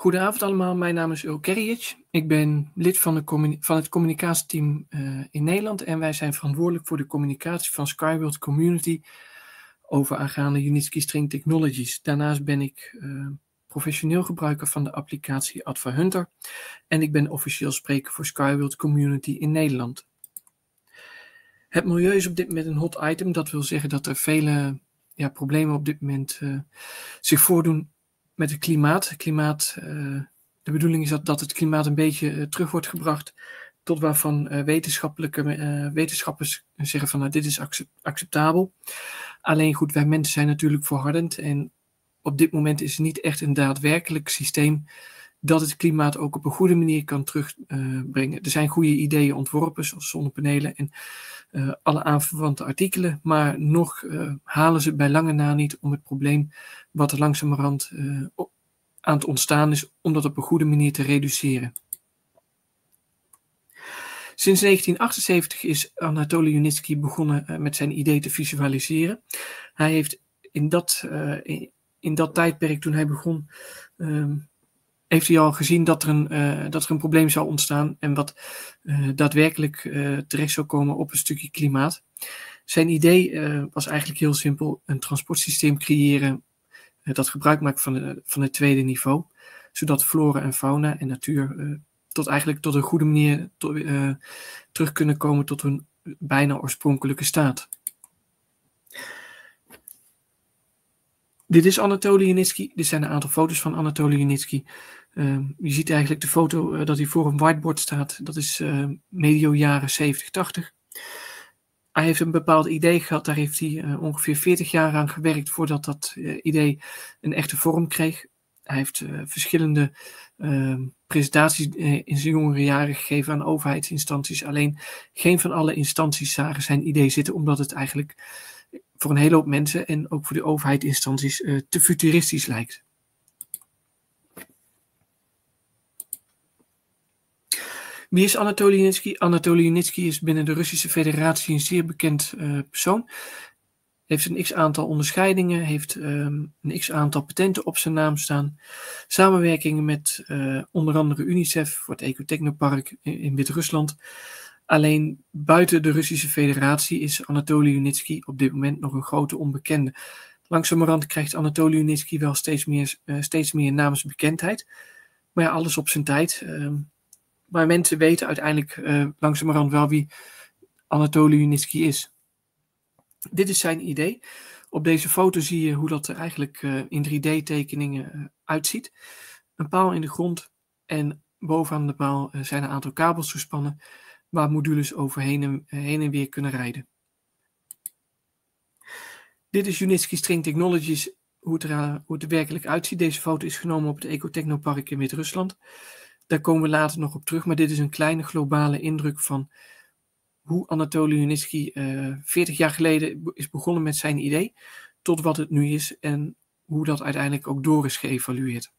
Goedenavond allemaal, mijn naam is Ul Kerric. Ik ben lid van, de van het communicatieteam uh, in Nederland en wij zijn verantwoordelijk voor de communicatie van Skyworld Community over aangaande Unitsky String Technologies. Daarnaast ben ik uh, professioneel gebruiker van de applicatie Adva Hunter en ik ben officieel spreker voor Skyworld Community in Nederland. Het milieu is op dit moment een hot item, dat wil zeggen dat er vele ja, problemen op dit moment uh, zich voordoen met het klimaat. klimaat uh, de bedoeling is dat, dat het klimaat een beetje uh, terug wordt gebracht tot waarvan uh, wetenschappelijke wetenschappers zeggen van nou dit is acceptabel. Alleen goed, wij mensen zijn natuurlijk verhardend en op dit moment is niet echt een daadwerkelijk systeem dat het klimaat ook op een goede manier kan terugbrengen. er zijn goede ideeën ontworpen, zoals zonnepanelen en uh, alle aanverwante artikelen, maar nog uh, halen ze bij lange na niet om het probleem wat er langzamerhand aan het ontstaan is, om dat op een goede manier te reduceren. Sinds 1978 is Anatoly Junitsky begonnen met zijn idee te visualiseren. Hij heeft in dat, in, dat tijdperk, toen hij begon, ehm, heeft hij al gezien dat er een, uh, dat er een probleem zou ontstaan en wat uh, daadwerkelijk uh, terecht zou komen op een stukje klimaat. Zijn idee was eigenlijk heel simpel: een transportsysteem creëren dat gebruik maakt van, de, van het tweede niveau, zodat flora en fauna en natuur tot eigenlijk tot een goede manier terug kunnen komen tot hun bijna oorspronkelijke staat. Dit is Anatoly Yanitsky. Dit zijn een aantal foto's van Anatoly Yanitsky. Uh, je ziet eigenlijk de foto uh, dat hij voor een whiteboard staat. Dat is uh, medio jaren 70, 80. Hij heeft een bepaald idee gehad. Daar heeft hij uh, ongeveer 40 jaar aan gewerkt voordat dat idee een echte vorm kreeg. Hij heeft verschillende ehm, presentaties in zijn jongere jaren gegeven aan overheidsinstanties. Alleen geen van alle instanties zagen zijn idee zitten, omdat het eigenlijk voor een hele hoop mensen en ook voor de overheidsinstanties te futuristisch lijkt. Wie is Anatoly Yanitsky? Anatoly is binnen de Russische Federatie een zeer bekend uh, persoon. Heeft een x-aantal onderscheidingen, heeft um, een x-aantal patenten op zijn naam staan. Samenwerkingen met uh, onder andere UNICEF voor het Ecotechnopark in, Wit-Rusland. Alleen buiten de Russische Federatie is Anatoly op dit moment nog een grote onbekende. Langzamerhand krijgt Anatoly Unitsky wel steeds meer, uh, steeds meer namensbekendheid. Maar ja, alles op zijn tijd. Uh, maar mensen weten uiteindelijk uh, langzamerhand wel wie Anatoly Unitsky is. Dit is zijn idee. Op deze foto zie je hoe dat er eigenlijk uh, in 3D-tekeningen uh, uitziet. Een paal in de grond en bovenaan de paal zijn een aantal kabels gespannen waar modules overheen en, heen en weer kunnen rijden. Dit is Unitsky String Technologies, hoe het, er, hoe het er werkelijk uitziet. Deze foto is genomen op het Ecotechnopark in Wit-Rusland. Daar komen we later nog op terug, maar dit is een kleine globale indruk van hoe Anatoly Unitsky uh, eh, 40 jaar geleden is begonnen met zijn idee, tot wat het nu is en hoe dat uiteindelijk ook door is geëvalueerd.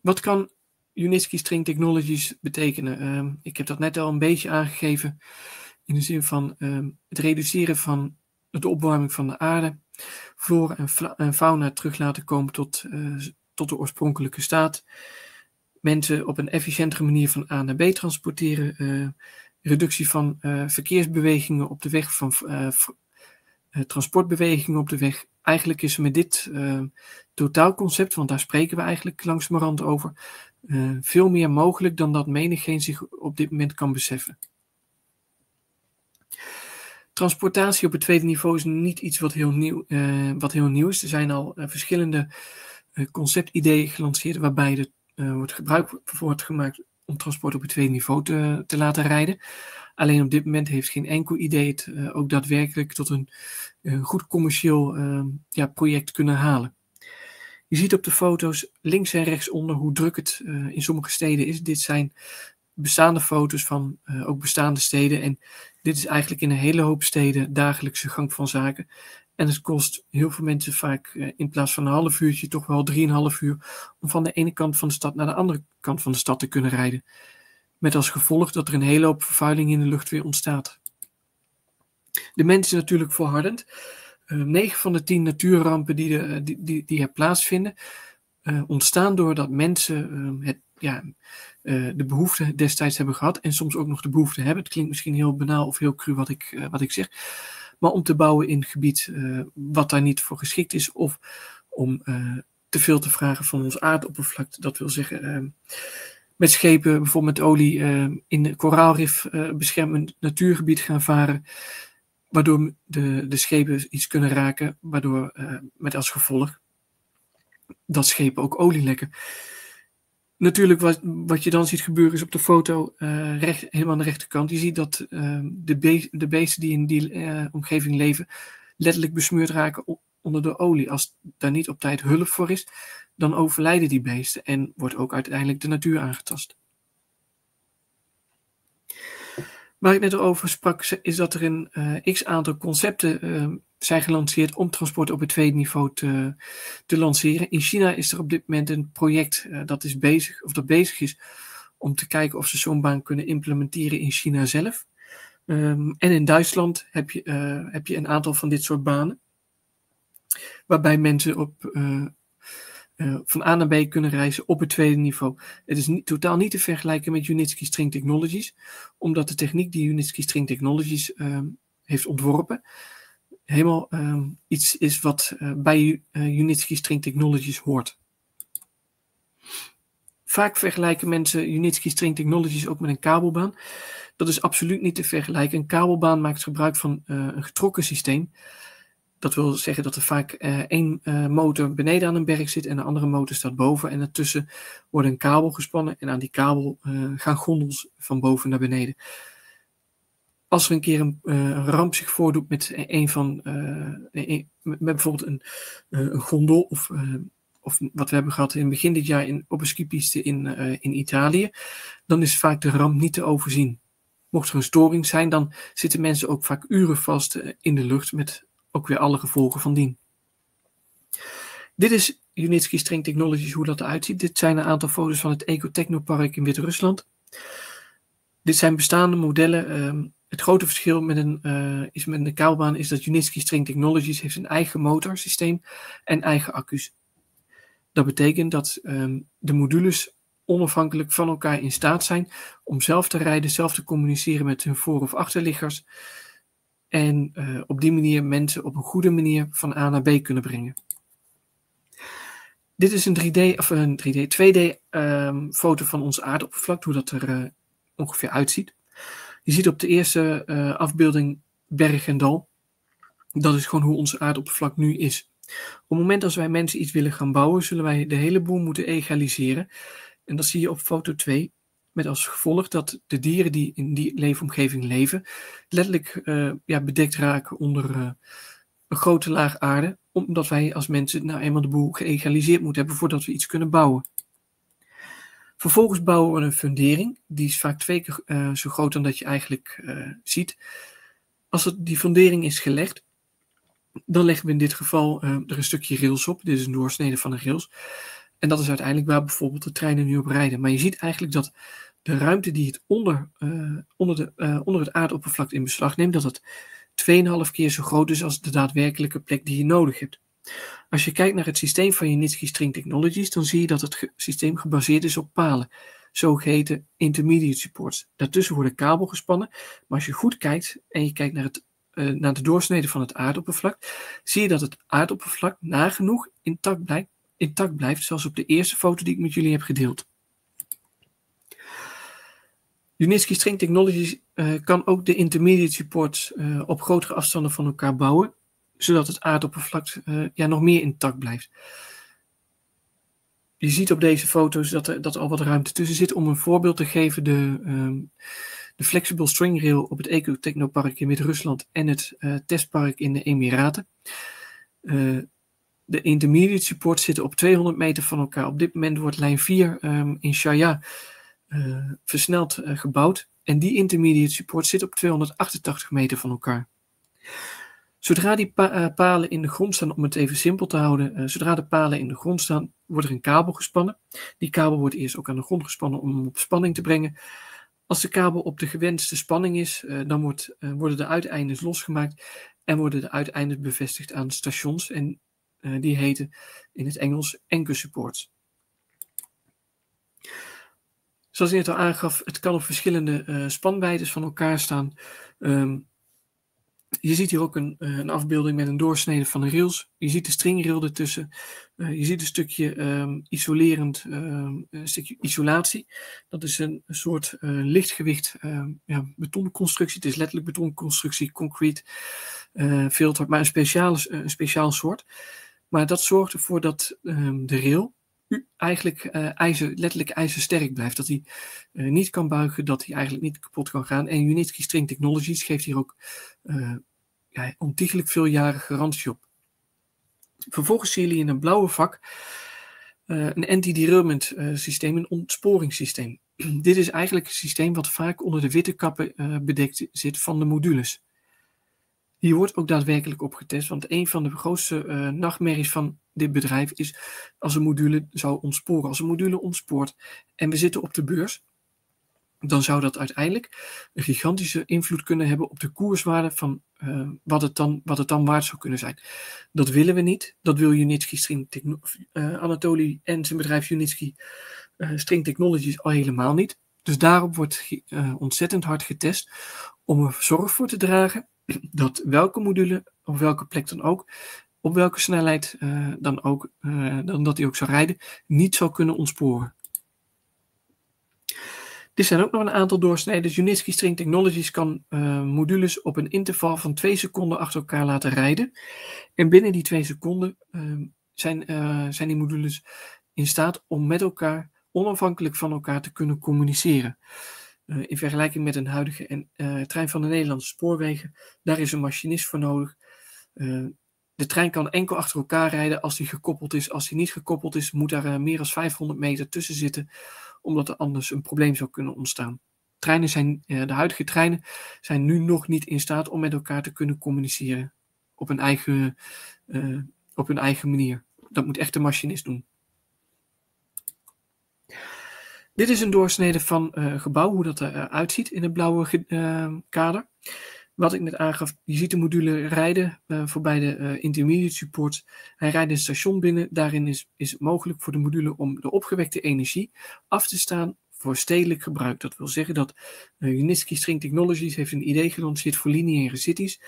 Wat kan Unitsky String Technologies betekenen? Uh, ik heb dat net al een beetje aangegeven in de zin van uh, het reduceren van de opwarming van de aarde, flora en, en fauna terug laten komen tot uh, tot de oorspronkelijke staat. Mensen op een efficiëntere manier van A naar B transporteren. Uh, reductie van uh, verkeersbewegingen op de weg, van uh, transportbewegingen op de weg. Eigenlijk is met dit totaalconcept, want daar spreken we eigenlijk langzamerhand over, veel meer mogelijk dan dat menigeen zich op dit moment kan beseffen. Transportatie op het tweede niveau is niet iets wat heel nieuw, wat heel nieuw is. Er zijn al verschillende conceptideeën gelanceerd waarbij er uh, wordt gebruik wordt gemaakt om transport op het tweede niveau te, te laten rijden. Alleen op dit moment heeft geen enkel idee het uh, ook daadwerkelijk tot een goed commercieel ehm, ja, project kunnen halen. Je ziet op de foto's links en rechts onder hoe druk het in sommige steden is. Dit zijn bestaande foto's van ook bestaande steden. En dit is eigenlijk in een hele hoop steden dagelijkse gang van zaken. En het kost heel veel mensen vaak eh, in plaats van een half uurtje toch wel drieënhalf uur om van de ene kant van de stad naar de andere kant van de stad te kunnen rijden. Met als gevolg dat er een hele hoop vervuiling in de lucht weer ontstaat. De mens is natuurlijk volhardend. Negen van de tien natuurrampen die, de, die, die, die er plaatsvinden, ontstaan doordat mensen het, ja, de behoefte destijds hebben gehad en soms ook nog de behoefte hebben. Het klinkt misschien heel banaal of heel cru wat ik, wat ik zeg, maar om te bouwen in gebied wat daar niet voor geschikt is of om te veel te vragen van ons aardoppervlakte. Dat wil zeggen, ehm, met schepen, bijvoorbeeld met olie, in de koraalrif beschermend natuurgebied gaan varen. Waardoor de, de schepen iets kunnen raken, waardoor met als gevolg dat schepen ook olie lekken. Natuurlijk, wat, wat je dan ziet gebeuren is op de foto uh, helemaal aan de rechterkant. Je ziet dat ehm, de, de beesten die in die omgeving leven letterlijk besmeurd raken onder de olie. Als daar niet op tijd hulp voor is, dan overlijden die beesten en wordt ook uiteindelijk de natuur aangetast. Waar ik net over sprak, is dat er een x aantal concepten uh, zijn gelanceerd om transport op het tweede niveau te, te lanceren. In China is er op dit moment een project uh, dat, is bezig, of dat bezig is om te kijken of ze zo'n baan kunnen implementeren in China zelf. Um, en in Duitsland heb je, heb je een aantal van dit soort banen waarbij mensen op, uh, van A naar B kunnen reizen op het tweede niveau. Het is niet, totaal niet te vergelijken met Unitsky String Technologies, omdat de techniek die Unitsky String Technologies uh, heeft ontworpen, helemaal ehm, iets is wat uh, bij Unitsky String Technologies hoort. Vaak vergelijken mensen Unitsky String Technologies ook met een kabelbaan. Dat is absoluut niet te vergelijken. Een kabelbaan maakt gebruik van een getrokken systeem. Dat wil zeggen dat er vaak uh, één uh, motor beneden aan een berg zit en de andere motor staat boven. En ertussen wordt een kabel gespannen en aan die kabel uh, gaan gondels van boven naar beneden. Als er een keer een, ramp zich voordoet met een van, een, met bijvoorbeeld een, een gondel of, of wat we hebben gehad in begin dit jaar in, op een skipiste in, in Italië, dan is vaak de ramp niet te overzien. Mocht er een storing zijn, dan zitten mensen ook vaak uren vast in de lucht met ook weer alle gevolgen van dien. Dit is Unitsky String Technologies, hoe dat eruit ziet. Dit zijn een aantal foto's van het Ecotechnopark in Wit-Rusland. Dit zijn bestaande modellen. Ehm, het grote verschil met een, uh, is met een kabelbaan is dat Unitsky String Technologies heeft een eigen motorsysteem en eigen accu's. Dat betekent dat um, de modules onafhankelijk van elkaar in staat zijn om zelf te rijden, zelf te communiceren met hun voor- of achterliggers en uh, op die manier mensen op een goede manier van A naar B kunnen brengen. Dit is een 3D, of een 3D, 2D um, foto van ons aardoppervlak, hoe dat er uh, ongeveer uitziet. Je ziet op de eerste uh, afbeelding berg en dal. Dat is gewoon hoe ons aardoppervlak nu is. Op het moment dat wij mensen iets willen gaan bouwen, zullen wij de hele boel moeten egaliseren. En dat zie je op foto 2. Met als gevolg dat de dieren die in die leefomgeving leven, letterlijk uh, ja, bedekt raken onder uh, een grote laag aarde, omdat wij als mensen nou eenmaal de boel geëgaliseerd moeten hebben voordat we iets kunnen bouwen. Vervolgens bouwen we een fundering, die is vaak twee keer uh, zo groot dan dat je eigenlijk ziet. Als die fundering is gelegd, dan leggen we in dit geval er een stukje rails op. Dit is een doorsnede van een rails. En dat is uiteindelijk waar bijvoorbeeld de treinen nu op rijden. Maar je ziet eigenlijk dat de ruimte die het onder, onder, de, onder het aardoppervlak in beslag neemt, dat het 2,5 keer zo groot is als de daadwerkelijke plek die je nodig hebt. Als je kijkt naar het systeem van Unitsky String Technologies, dan zie je dat het systeem gebaseerd is op palen, zogeheten intermediate supports. Daartussen wordt een kabel gespannen, maar als je goed kijkt en je kijkt naar, het, uh, naar de doorsnede van het aardoppervlak, zie je dat het aardoppervlak nagenoeg intact blijft, intact blijft, zoals op de eerste foto die ik met jullie heb gedeeld. Unitsky String Technologies uh, kan ook de intermediate supports uh, op grotere afstanden van elkaar bouwen, zodat het aardoppervlak uh, ja, nog meer intact blijft. Je ziet op deze foto's dat er, dat al wat ruimte tussen zit. Om een voorbeeld te geven, de, um, de Flexible String Rail op het Ecotechnopark in Wit-Rusland en het testpark in de Emiraten. de intermediate supports zitten op 200 meter van elkaar. Op dit moment wordt lijn 4 um, ehm, in Shaya versneld gebouwd. En die intermediate support zit op 288 meter van elkaar. Zodra die uh, palen in de grond staan, om het even simpel te houden, zodra de palen in de grond staan, wordt er een kabel gespannen. Die kabel wordt eerst ook aan de grond gespannen om hem op spanning te brengen. Als de kabel op de gewenste spanning is, dan wordt, worden de uiteindes losgemaakt en worden de uiteindes bevestigd aan stations en die heten in het Engels anchor supports. Zoals ik net al aangaf, het kan op verschillende uh, van elkaar staan. Um, je ziet hier ook een, eh, een, afbeelding met een doorsnede van de rails. Je ziet de stringrail ertussen. Uh, je ziet een stukje um, isolerend, um, een stukje isolatie. Dat is een, soort uh, lichtgewicht ja, betonconstructie. Het is letterlijk betonconstructie, concrete filter, maar een, speciale, een speciaal soort. Maar dat zorgt ervoor dat de rail eigenlijk uh, ijzer, letterlijk ijzersterk blijft. Dat hij uh, niet kan buigen, dat hij eigenlijk niet kapot kan gaan. En Unitsky String Technologies geeft hier ook uh, ja, ontiegelijk veel jaren garantie op. Vervolgens zien jullie in een blauwe vak een anti-derailment systeem, een ontsporingssysteem. Dit is eigenlijk een systeem wat vaak onder de witte kappen bedekt zit van de modules. Hier wordt ook daadwerkelijk op getest, want een van de grootste uh, nachtmerries van dit bedrijf is als een module zou ontsporen. Als een module ontspoort en we zitten op de beurs, dan zou dat uiteindelijk een gigantische invloed kunnen hebben op de koerswaarde van uh, wat, het dan, wat het dan waard zou kunnen zijn. Dat willen we niet. Dat wil Unitsky String uh, Anatoly en zijn bedrijf Unitsky String Technologies al helemaal niet. Dus daarop wordt ontzettend hard getest om er zorg voor te dragen dat welke module, op welke plek dan ook, op welke snelheid uh, dan ook, uh, dan dat hij ook zou rijden, niet zou kunnen ontsporen. Er zijn ook nog een aantal doorsneden. Unitsky String Technologies kan uh, modules op een interval van 2 seconden achter elkaar laten rijden. En binnen die 2 seconden zijn, zijn die modules in staat om met elkaar, onafhankelijk van elkaar, te kunnen communiceren. Uh, in vergelijking met een huidige en, uh, trein van de Nederlandse spoorwegen, daar is een machinist voor nodig. Uh, de trein kan enkel achter elkaar rijden als die gekoppeld is. Als die niet gekoppeld is, moet daar meer dan 500 meter tussen zitten, omdat er anders een probleem zou kunnen ontstaan. Treinen zijn, de huidige treinen zijn nu nog niet in staat om met elkaar te kunnen communiceren op een eigen, op hun eigen manier. Dat moet echt de machinist doen. Dit is een doorsnede van uh, gebouw, hoe dat eruit ziet in het blauwe uh, kader. Wat ik net aangaf, je ziet de module rijden uh, voorbij de intermediate support. Hij rijdt een station binnen. Daarin is, is het mogelijk voor de module om de opgewekte energie af te staan voor stedelijk gebruik. Dat wil zeggen dat Unitsky String Technologies heeft een idee gelanceerd voor lineaire cities.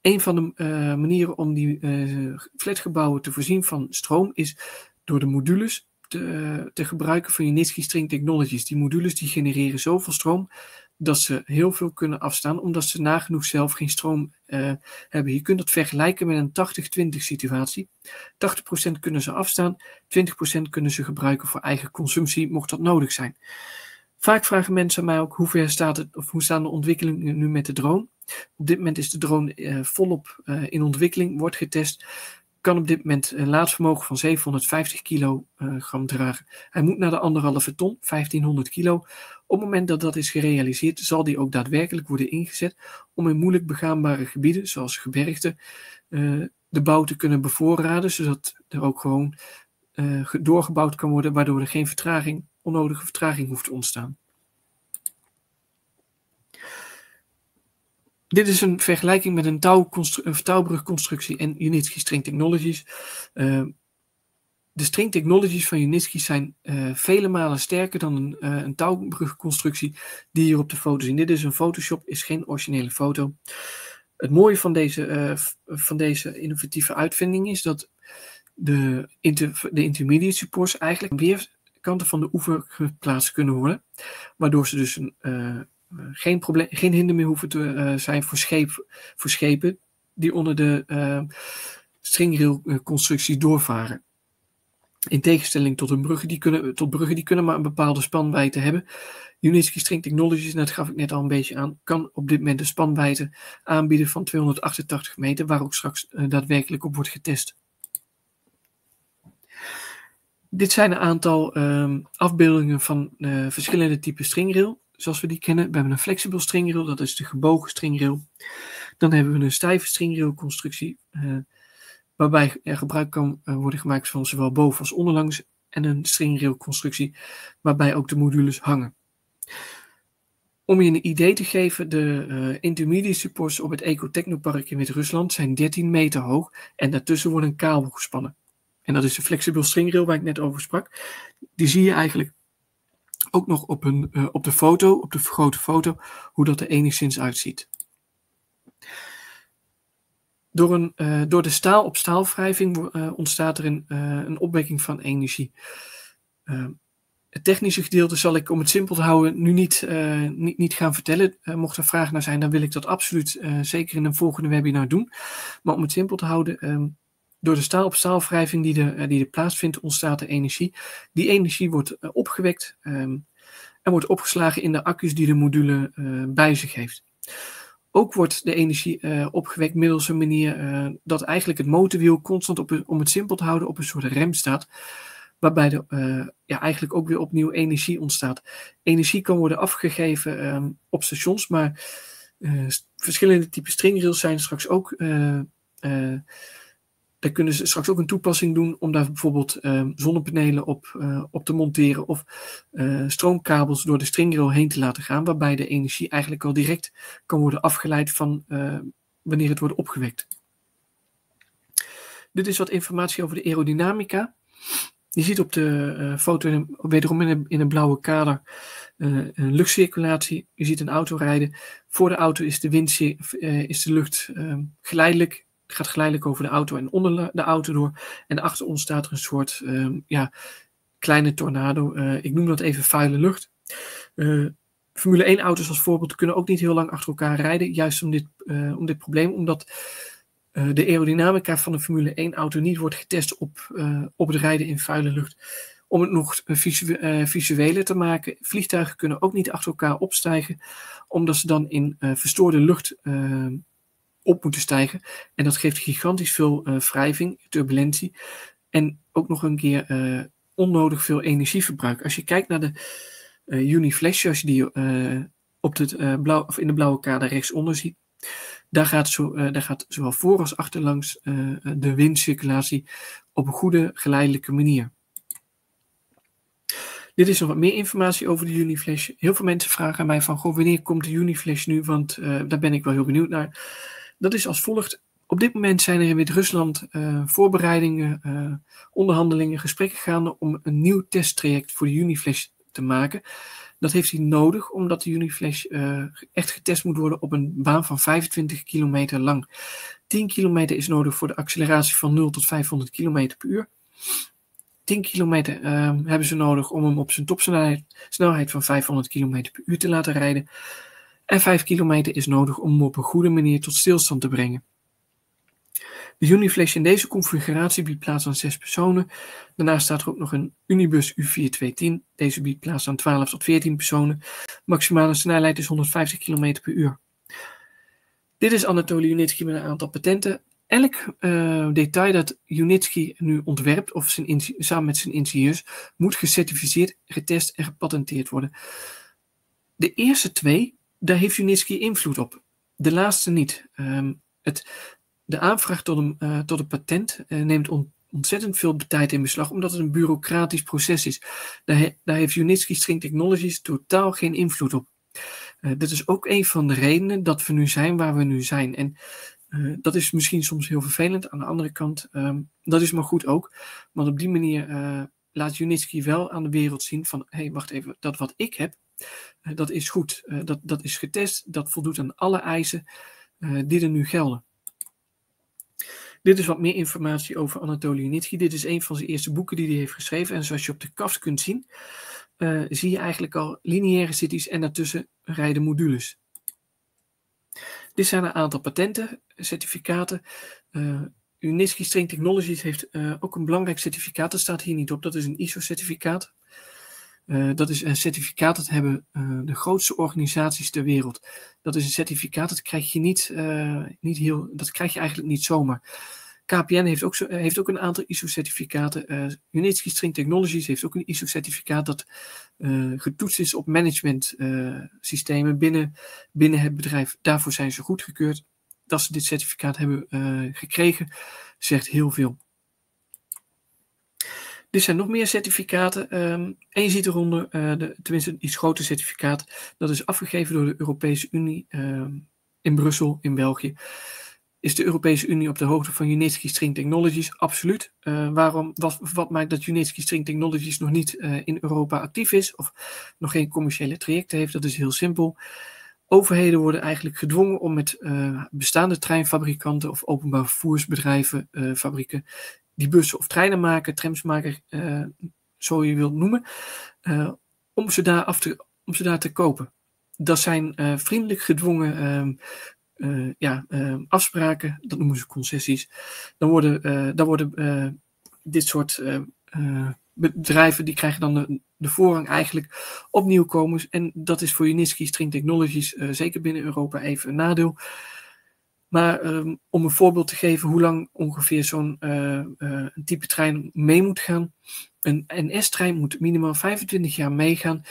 Een van de manieren om die flatgebouwen te voorzien van stroom is door de modules te, gebruiken van Unitsky String Technologies. Die modules die genereren zoveel stroom dat ze heel veel kunnen afstaan, omdat ze nagenoeg zelf geen stroom uh, hebben. Je kunt dat vergelijken met een 80-20 situatie. 80% kunnen ze afstaan, 20% kunnen ze gebruiken voor eigen consumptie, mocht dat nodig zijn. Vaak vragen mensen mij ook hoe ver staat het, of hoe staan de ontwikkelingen nu met de drone. Op dit moment is de drone uh, volop uh, in ontwikkeling, wordt getest kan op dit moment een laadvermogen van 750 kilogram dragen. Hij moet naar de anderhalve ton, 1500 kilo. Op het moment dat dat is gerealiseerd, zal die ook daadwerkelijk worden ingezet om in moeilijk begaanbare gebieden, zoals gebergte, uh, de bouw te kunnen bevoorraden, zodat er ook gewoon uh, doorgebouwd kan worden, waardoor er geen vertraging, onnodige vertraging hoeft te ontstaan. Dit is een vergelijking met een, touwbrugconstructie en Unitsky String Technologies. Uh, de string technologies van Unitsky zijn uh, vele malen sterker dan een, uh, een touwbrugconstructie die hier op de foto zien. Dit is een Photoshop, is geen originele foto. Het mooie van deze, uh, van deze innovatieve uitvinding is dat de, de intermediate supports eigenlijk aan weerkanten van de oever geplaatst kunnen worden. Waardoor ze dus een, geen, probleem, geen hinder meer hoeven te uh, zijn voor, scheep, voor schepen die onder de uh, stringrailconstructie doorvaren. In tegenstelling tot, bruggen, die kunnen, tot bruggen die kunnen maar een bepaalde spanwijdte hebben. Unitsky String Technologies, dat gaf ik net al een beetje aan, kan op dit moment een spanwijdte aanbieden van 288 meter, waar ook straks daadwerkelijk op wordt getest. Dit zijn een aantal um, afbeeldingen van verschillende typen stringrail zoals we die kennen. We hebben een flexibel stringrail, dat is de gebogen stringrail. Dan hebben we een stijve stringrailconstructie, uh, waarbij er gebruik kan uh, worden gemaakt van zowel boven als onderlangs. En een stringrailconstructie, waarbij ook de modules hangen. om je een idee te geven, de uh, intermediate supports op het Ecotechnopark in Wit-Rusland zijn 13 meter hoog en daartussen wordt een kabel gespannen. En dat is de flexibel stringrail waar ik net over sprak. Die zie je eigenlijk ook nog op, een, uh, op de foto, op de vergrote foto, hoe dat er enigszins uitziet. Door, een, uh, door de staal op staalwrijving uh, ontstaat er een, een opwekking van energie. Het technische gedeelte zal ik, om het simpel te houden, nu niet, niet, niet gaan vertellen. Mocht er vragen naar zijn, dan wil ik dat absoluut zeker in een volgende webinar doen. Maar om het simpel te houden, um, door de staal op staalwrijving die er, die er plaatsvindt, ontstaat er energie. Die energie wordt opgewekt um, en wordt opgeslagen in de accu's die de module bij zich heeft. Ook wordt de energie opgewekt middels een manier dat eigenlijk het motorwiel constant, op, om het simpel te houden, op een soort rem staat waarbij er ja, eigenlijk ook weer opnieuw energie ontstaat. Energie kan worden afgegeven um, op stations, maar verschillende typen stringrails zijn straks ook. Daar kunnen ze straks ook een toepassing doen om daar bijvoorbeeld ehm, zonnepanelen op, op te monteren of stroomkabels door de stringrail heen te laten gaan, waarbij de energie eigenlijk al direct kan worden afgeleid van wanneer het wordt opgewekt. Dit is wat informatie over de aerodynamica. Je ziet op de foto wederom in een, in een, blauwe kader een luchtcirculatie. Je ziet een auto rijden. Voor de auto is de, wind, is de lucht geleidelijk, gaat geleidelijk over de auto en onder de auto door. En achter ons staat er een soort um, ja, kleine tornado. ik noem dat even vuile lucht. Formule 1 auto's als voorbeeld kunnen ook niet heel lang achter elkaar rijden. Juist om dit, om dit probleem, omdat de aerodynamica van een Formule 1 auto niet wordt getest op, op het rijden in vuile lucht. Om het nog visu uh, visueler te maken, vliegtuigen kunnen ook niet achter elkaar opstijgen, omdat ze dan in verstoorde lucht op moeten stijgen. En dat geeft gigantisch veel wrijving, turbulentie en ook nog een keer onnodig veel energieverbruik. Als je kijkt naar de Uniflash, als je die op het, blauw, of in de blauwe kader rechtsonder ziet, daar gaat, zo, uh, daar gaat zowel voor als achterlangs uh, de windcirculatie op een goede, geleidelijke manier. Dit is nog wat meer informatie over de Uniflash. Heel veel mensen vragen aan mij van, goh, wanneer komt de Uniflash nu? Want uh, daar ben ik wel heel benieuwd naar. Dat is als volgt. Op dit moment zijn er in Wit-Rusland voorbereidingen, onderhandelingen, gesprekken gaande om een nieuw testtraject voor de Uniflash te maken. Dat heeft hij nodig omdat de Uniflash uh, echt getest moet worden op een baan van 25 kilometer lang. 10 kilometer is nodig voor de acceleratie van 0 tot 500 kilometer per uur. 10 kilometer uh, hebben ze nodig om hem op zijn topsnelheid snelheid van 500 kilometer per uur te laten rijden. En 5 kilometer is nodig om op een goede manier tot stilstand te brengen. De Uniflash in deze configuratie biedt plaats aan 6 personen. Daarnaast staat er ook nog een Unibus U4210. Deze biedt plaats aan 12 tot 14 personen. Maximale snelheid is 150 km per uur. Dit is Anatoly Unitsky met een aantal patenten. Elk uh, detail dat Unitsky nu ontwerpt, of zijn samen met zijn ingenieurs, moet gecertificeerd, getest en gepatenteerd worden. De eerste twee, daar heeft Unitsky invloed op. De laatste niet. Um, het de aanvraag tot een, uh, tot een patent uh, neemt on, ontzettend veel tijd in beslag, omdat het een bureaucratisch proces is. Daar, daar heeft Unitsky String Technologies totaal geen invloed op. Uh, dit is ook een van de redenen dat we nu zijn waar we nu zijn. En dat is misschien soms heel vervelend. Aan de andere kant, um, dat is maar goed ook. Want op die manier laat Unitsky wel aan de wereld zien van, hé, hey, wacht even, dat wat ik heb, dat is goed. dat, dat is getest, dat voldoet aan alle eisen die er nu gelden. Dit is wat meer informatie over Anatoly Unitsky. Dit is een van zijn eerste boeken die hij heeft geschreven. En zoals je op de kaft kunt zien, zie je eigenlijk al lineaire cities en daartussen rijden modules. Dit zijn een aantal patenten, certificaten. Uh, String Technologies heeft ook een belangrijk certificaat. Dat staat hier niet op. Dat is een ISO-certificaat. Uh, dat is een certificaat dat hebben uh, de grootste organisaties ter wereld. Dat is een certificaat dat krijg je niet, uh, niet heel, dat krijg je eigenlijk niet zomaar. KPN heeft ook, zo, heeft ook een aantal ISO-certificaten. Unitsky String Technologies heeft ook een ISO-certificaat dat getoetst is op managementsystemen binnen, binnen het bedrijf. Daarvoor zijn ze goedgekeurd. Dat ze dit certificaat hebben gekregen, zegt heel veel. Dit zijn nog meer certificaten. Um, en je ziet eronder, uh, de, tenminste iets groter certificaat, dat is afgegeven door de Europese Unie uh, in Brussel, in België. Is de Europese Unie op de hoogte van Unitsky String Technologies? Absoluut. Uh, waarom, wat, wat, maakt dat Unitsky String Technologies nog niet uh, in Europa actief is of nog geen commerciële trajecten heeft? Dat is heel simpel. Overheden worden eigenlijk gedwongen om met bestaande treinfabrikanten of openbaar vervoersbedrijven, fabrieken, die bussen of treinen maken, trams maken, zo je wilt noemen, om, ze daar af te, om ze daar te kopen. Dat zijn vriendelijk gedwongen ehm, ja, uh, afspraken, dat noemen ze concessies, dan worden, dan worden dit soort bedrijven, die krijgen dan de, de, voorrang eigenlijk op nieuwkomers. En dat is voor Unitsky String Technologies, zeker binnen Europa, even een nadeel. Maar um, om een voorbeeld te geven hoe lang ongeveer zo'n type trein mee moet gaan. Een NS-trein moet minimaal 25 jaar meegaan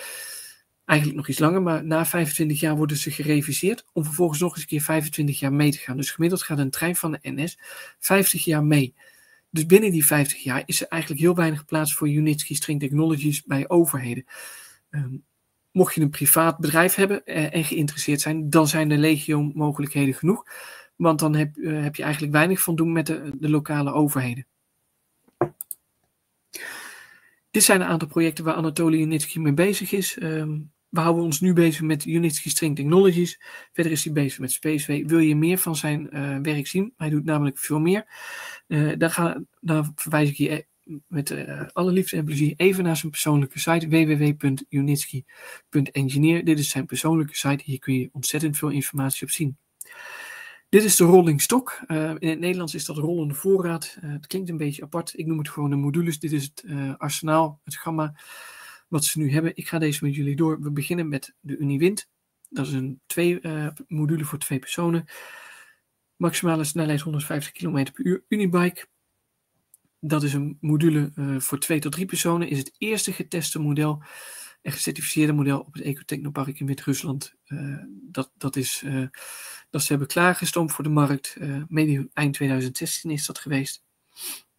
eigenlijk nog iets langer, maar na 25 jaar worden ze gereviseerd om vervolgens nog eens een keer 25 jaar mee te gaan. Dus gemiddeld gaat een trein van de NS 50 jaar mee. Dus binnen die 50 jaar is er eigenlijk heel weinig plaats voor Unitsky String Technologies bij overheden. Um, mocht je een privaat bedrijf hebben uh, en geïnteresseerd zijn, dan zijn er legio mogelijkheden genoeg. Want dan heb, uh, heb je eigenlijk weinig van doen met de, de lokale overheden. Dit zijn een aantal projecten waar Anatoly Unitsky mee bezig is. Um, we houden ons nu bezig met Unitsky String Technologies. Verder is hij bezig met SpaceWay. Wil je meer van zijn uh, werk zien? Hij doet namelijk veel meer. Uh, daar, ga, daar, verwijs ik je met alle liefde en plezier even naar zijn persoonlijke site www.unitsky.engineer. Dit is zijn persoonlijke site. Hier kun je ontzettend veel informatie op zien. Dit is de rolling stock. in het Nederlands is dat rollende voorraad. het klinkt een beetje apart. Ik noem het gewoon de modules. Dit is het arsenaal, het gamma wat ze nu hebben. Ik ga deze met jullie door. We beginnen met de Uniwind. Dat is een twee, uh, module voor twee personen. Maximale snelheid 150 km per uur. Unibike. Dat is een module uh, voor twee tot drie personen. Is het eerste geteste model en gecertificeerde model op het Ecotechnopark in Wit-Rusland. Uh, dat, dat, is, dat ze hebben klaargestoomd voor de markt. medio eind 2016 is dat geweest.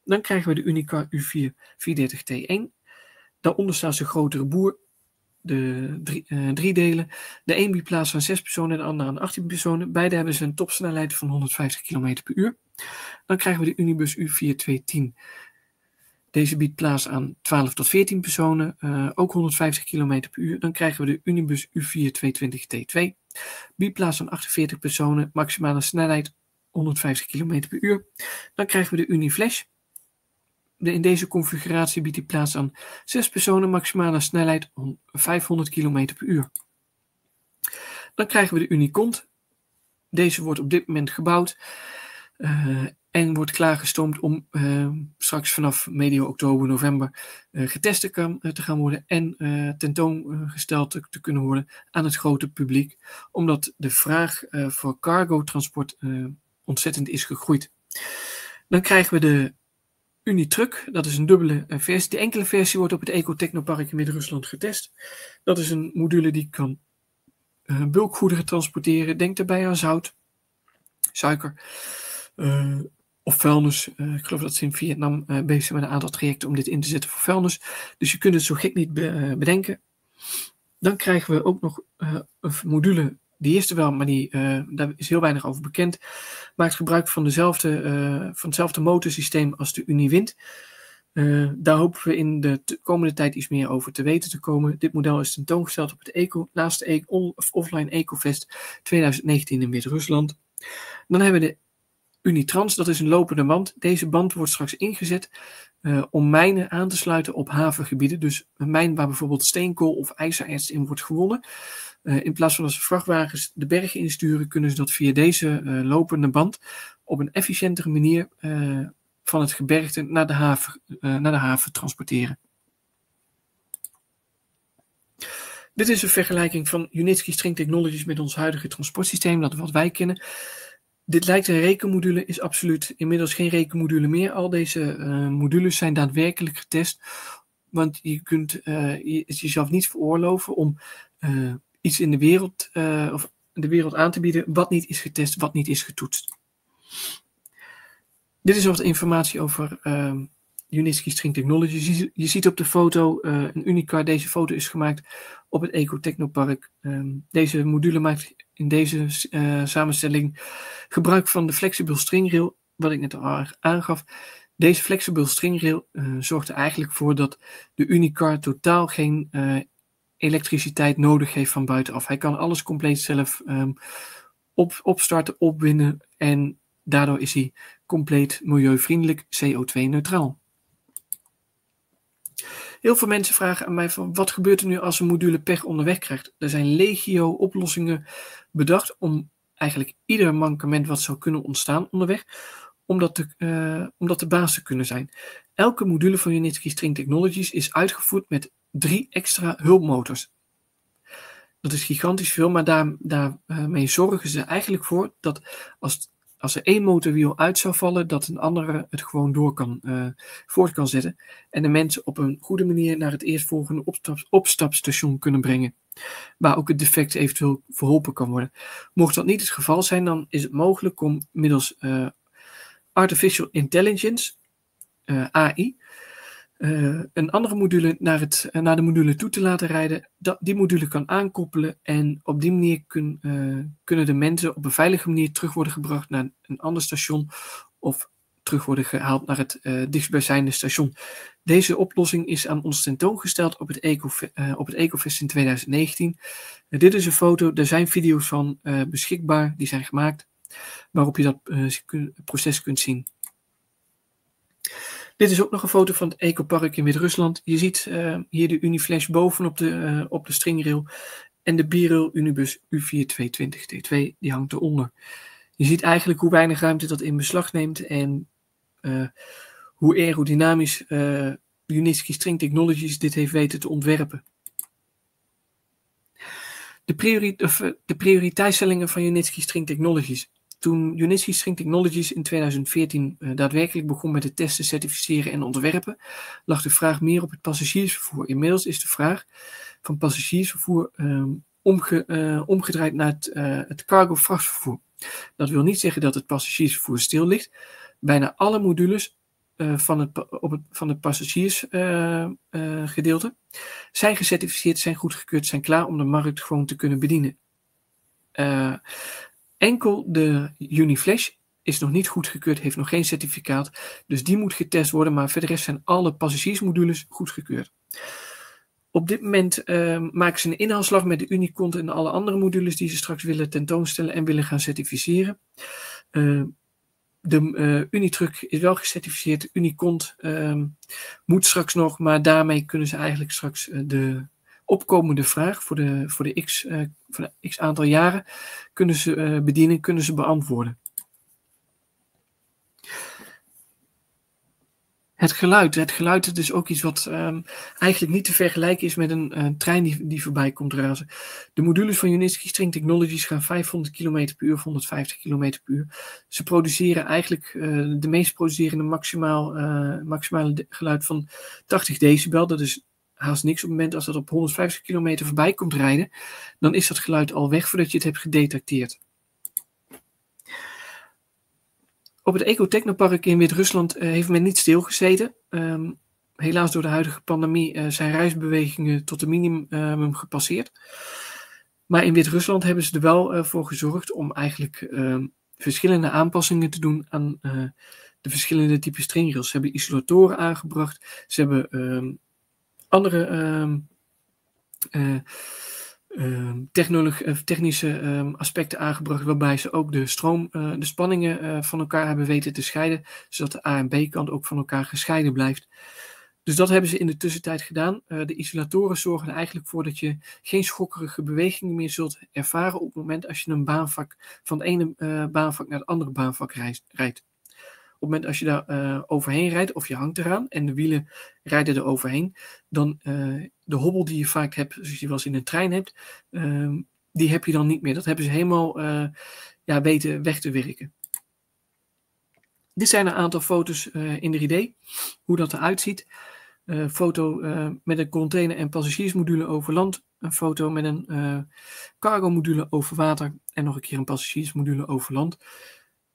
Dan krijgen we de Unica U4 430T1. Daaronder staat zijn grotere boer, de drie, drie delen. De een biedt plaats aan 6 personen en de andere aan 18 personen. Beide hebben ze een topsnelheid van 150 km per uur. Dan krijgen we de Unibus U4210. Deze biedt plaats aan 12 tot 14 personen, uh, ook 150 km per uur. Dan krijgen we de Unibus U4220T2. Biedt plaats aan 48 personen, maximale snelheid 150 km per uur. Dan krijgen we de Uniflash in deze configuratie biedt hij plaats aan 6 personen, maximale snelheid 500 km per uur. Dan krijgen we de Unicont. Deze wordt op dit moment gebouwd uh, en wordt klaargestoomd om uh, straks vanaf medio oktober, november uh, getest te, kan, te, gaan worden en tentoongesteld te, kunnen worden aan het grote publiek, omdat de vraag voor cargo transport ontzettend is gegroeid. Dan krijgen we de Unitruck, dat is een dubbele eh, versie. De enkele versie wordt op het Ecotechnopark in Midden-Rusland getest. Dat is een module die kan uh, bulkgoederen transporteren. Denk daarbij aan zout, suiker uh, of vuilnis. Uh, ik geloof dat ze in Vietnam bezig zijn met een aantal trajecten om dit in te zetten voor vuilnis. Dus je kunt het zo gek niet be bedenken. Dan krijgen we ook nog een module die eerste wel, maar die, daar is heel weinig over bekend. Maakt gebruik van, dezelfde, uh, van hetzelfde motorsysteem als de Uniwind. Uh, daar hopen we in de komende tijd iets meer over te weten te komen. Dit model is tentoongesteld op het Eco, laatste Eco, offline EcoFest 2019 in Wit-Rusland. Dan hebben we de Unitrans, dat is een lopende band. Deze band wordt straks ingezet uh, om mijnen aan te sluiten op havengebieden. Dus een mijn waar bijvoorbeeld steenkool of ijzererts in wordt gewonnen. Uh, in plaats van dat vrachtwagens de bergen insturen, kunnen ze dat via deze uh, lopende band op een efficiëntere manier van het gebergte naar de haven, naar de haven transporteren. Dit is een vergelijking van Unitsky String Technologies met ons huidige transportsysteem, dat wat wij kennen. Dit lijkt een rekenmodule, is absoluut inmiddels geen rekenmodule meer. Al deze uh, modules zijn daadwerkelijk getest, want je kunt uh, je, jezelf niet veroorloven om uh, iets in de wereld, of de wereld aan te bieden wat niet is getest, wat niet is getoetst. Dit is wat informatie over ehm, Unitsky String Technologies. Je, ziet op de foto een Unicar. Deze foto is gemaakt op het Eco Technopark. Um, deze module maakt in deze samenstelling gebruik van de Flexible String Rail, wat ik net al aangaf. Deze Flexible String Rail zorgt er eigenlijk voor dat de Unicar totaal geen elektriciteit nodig heeft van buitenaf. Hij kan alles compleet zelf um, op, opstarten, opwinnen en daardoor is hij compleet milieuvriendelijk, CO2-neutraal. Heel veel mensen vragen aan mij van wat gebeurt er nu als een module pech onderweg krijgt. Er zijn legio oplossingen bedacht om eigenlijk ieder mankement wat zou kunnen ontstaan onderweg, om dat, te, dat de baas te kunnen zijn. Elke module van Unitsky String Technologies is uitgevoerd met drie extra hulpmotors. Dat is gigantisch veel, maar daar, daarmee zorgen ze eigenlijk voor dat als, als er één motorwiel uit zou vallen, dat een andere het gewoon door kan, uh, voort kan zetten. En de mensen op een goede manier naar het eerstvolgende opstap, opstapstation kunnen brengen. Waar ook het defect eventueel verholpen kan worden. Mocht dat niet het geval zijn, dan is het mogelijk om middels uh, Artificial Intelligence, uh, eh, AI, uh, een andere module naar, het, uh, naar de module toe te laten rijden, dat die module kan aankoppelen en op die manier kun, uh, kunnen de mensen op een veilige manier terug worden gebracht naar een ander station of terug worden gehaald naar het dichtstbijzijnde station. Deze oplossing is aan ons tentoongesteld op het, Eco, op het EcoFest in 2019. dit is een foto, er zijn video's van beschikbaar, die zijn gemaakt, waarop je dat proces kunt zien. Dit is ook nog een foto van het Ecopark in Wit-Rusland. Je ziet uh, hier de Uniflash bovenop de, uh, op de stringrail en de Birail Unibus U4222T2 die hangt eronder. Je ziet eigenlijk hoe weinig ruimte dat in beslag neemt en uh, hoe aerodynamisch Unitsky String Technologies dit heeft weten te ontwerpen. De, de prioriteitsstellingen van Unitsky String Technologies. Toen Unitsky String Technologies in 2014 uh, eh, daadwerkelijk begon met het testen, certificeren en ontwerpen, lag de vraag meer op het passagiersvervoer. Inmiddels is de vraag van passagiersvervoer omge, uh, omgedraaid naar het, uh, het cargo-vrachtvervoer. Dat wil niet zeggen dat het passagiersvervoer stil ligt. Bijna alle modules van, het, op het, van het passagiersgedeelte zijn gecertificeerd, zijn goedgekeurd, zijn klaar om de markt gewoon te kunnen bedienen. Enkel de Uniflash is nog niet goedgekeurd, heeft nog geen certificaat. Dus die moet getest worden, maar verder zijn alle passagiersmodules goedgekeurd. Op dit moment uh, maken ze een inhaalslag met de Unicont en alle andere modules die ze straks willen tentoonstellen en willen gaan certificeren. Uh, de uh, Unitruck is wel gecertificeerd, Unicont ehm, moet straks nog, maar daarmee kunnen ze eigenlijk straks eh, de opkomende vraag voor de, voor de, x, de x aantal jaren kunnen ze uh, bedienen, kunnen ze beantwoorden. Het geluid. Het geluid het is ook iets wat um, eigenlijk niet te vergelijken is met een trein die, die voorbij komt razen. De modules van Unitsky String Technologies gaan 500 km per uur, 150 km per uur. Ze produceren eigenlijk uh, de meest producerende maximaal, maximale geluid van 80 decibel. Dat is haast niks. Op het moment als dat op 150 kilometer voorbij komt rijden, dan is dat geluid al weg voordat je het hebt gedetecteerd. Op het Ecotechnopark in Wit-Rusland uh, heeft men niet stilgezeten. Um, helaas door de huidige pandemie uh, zijn reisbewegingen tot een minimum gepasseerd. Maar in Wit-Rusland hebben ze er wel uh, voor gezorgd om eigenlijk uh, verschillende aanpassingen te doen aan de verschillende typen stringrails. Ze hebben isolatoren aangebracht, ze hebben ehm, andere um, technische um, aspecten aangebracht, waarbij ze ook de stroom, uh, de spanningen van elkaar hebben weten te scheiden, zodat de A en B kant ook van elkaar gescheiden blijft. Dus dat hebben ze in de tussentijd gedaan. De isolatoren zorgen er eigenlijk voor dat je geen schokkerige bewegingen meer zult ervaren op het moment als je een baanvak van het ene baanvak naar het andere baanvak rijdt. Op het moment als je daar uh, overheen rijdt of je hangt eraan en de wielen rijden er overheen, dan uh, de hobbel die je vaak hebt, zoals je eens in een trein hebt, uh, die heb je dan niet meer. Dat hebben ze helemaal eh, ja, weten weg te werken. Dit zijn een aantal foto's in 3D, hoe dat eruit ziet. Een foto met een container- en passagiersmodule over land. Een foto met een cargo module over water. En nog een keer een passagiersmodule over land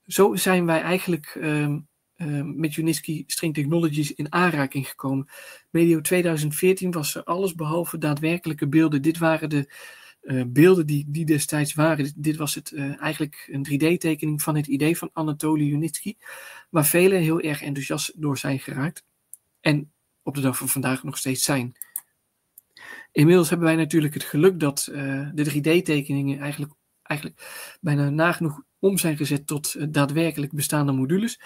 zo zijn wij eigenlijk um, met Unitsky String Technologies in aanraking gekomen. Medio 2014 was er alles behalve daadwerkelijke beelden. Dit waren de beelden die, die destijds waren. Dit, was het, eigenlijk een 3D-tekening van het idee van Anatoly Unitsky, waar velen heel erg enthousiast door zijn geraakt. En op de dag van vandaag nog steeds zijn. Inmiddels hebben wij natuurlijk het geluk dat uh, de 3D-tekeningen eigenlijk, eigenlijk bijna nagenoeg om zijn gezet tot uh, daadwerkelijk bestaande modules.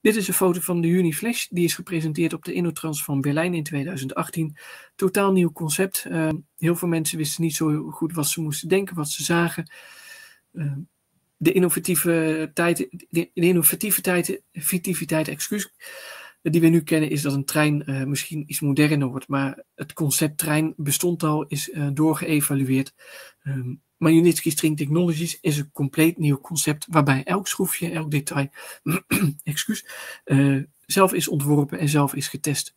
Dit is een foto van de Uniflash, die is gepresenteerd op de Innotrans van Berlijn in 2018. Totaal nieuw concept. Uh, heel veel mensen wisten niet zo goed wat ze moesten denken, wat ze zagen. de innovatieve tijd, de, innovatieve tijd, innovativiteit, excuus, die we nu kennen is dat een trein uh, misschien iets moderner wordt, maar het concept trein bestond al, is uh, doorgeëvalueerd. Um, maar Unitsky String Technologies is een compleet nieuw concept waarbij elk schroefje, elk detail, excuus, uh, zelf is ontworpen en zelf is getest.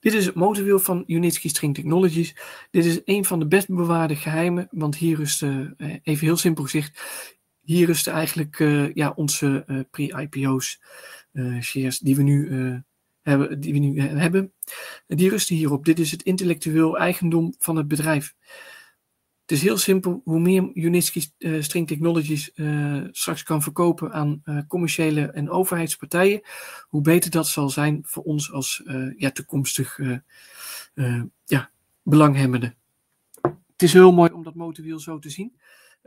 Dit is het motorwiel van Unitsky String Technologies. Dit is een van de best bewaarde geheimen, want hier rust, even heel simpel gezegd, hier rusten eigenlijk uh, ja, onze pre-IPO's shares die we nu hebben. Die, we nu, hebben. die rusten hierop. Dit is het intellectueel eigendom van het bedrijf. Het is heel simpel. Hoe meer Unitsky String Technologies straks kan verkopen aan commerciële en overheidspartijen, hoe beter dat zal zijn voor ons als ja, toekomstig ja, belanghebbenden. Het is heel mooi om dat motorwiel zo te zien.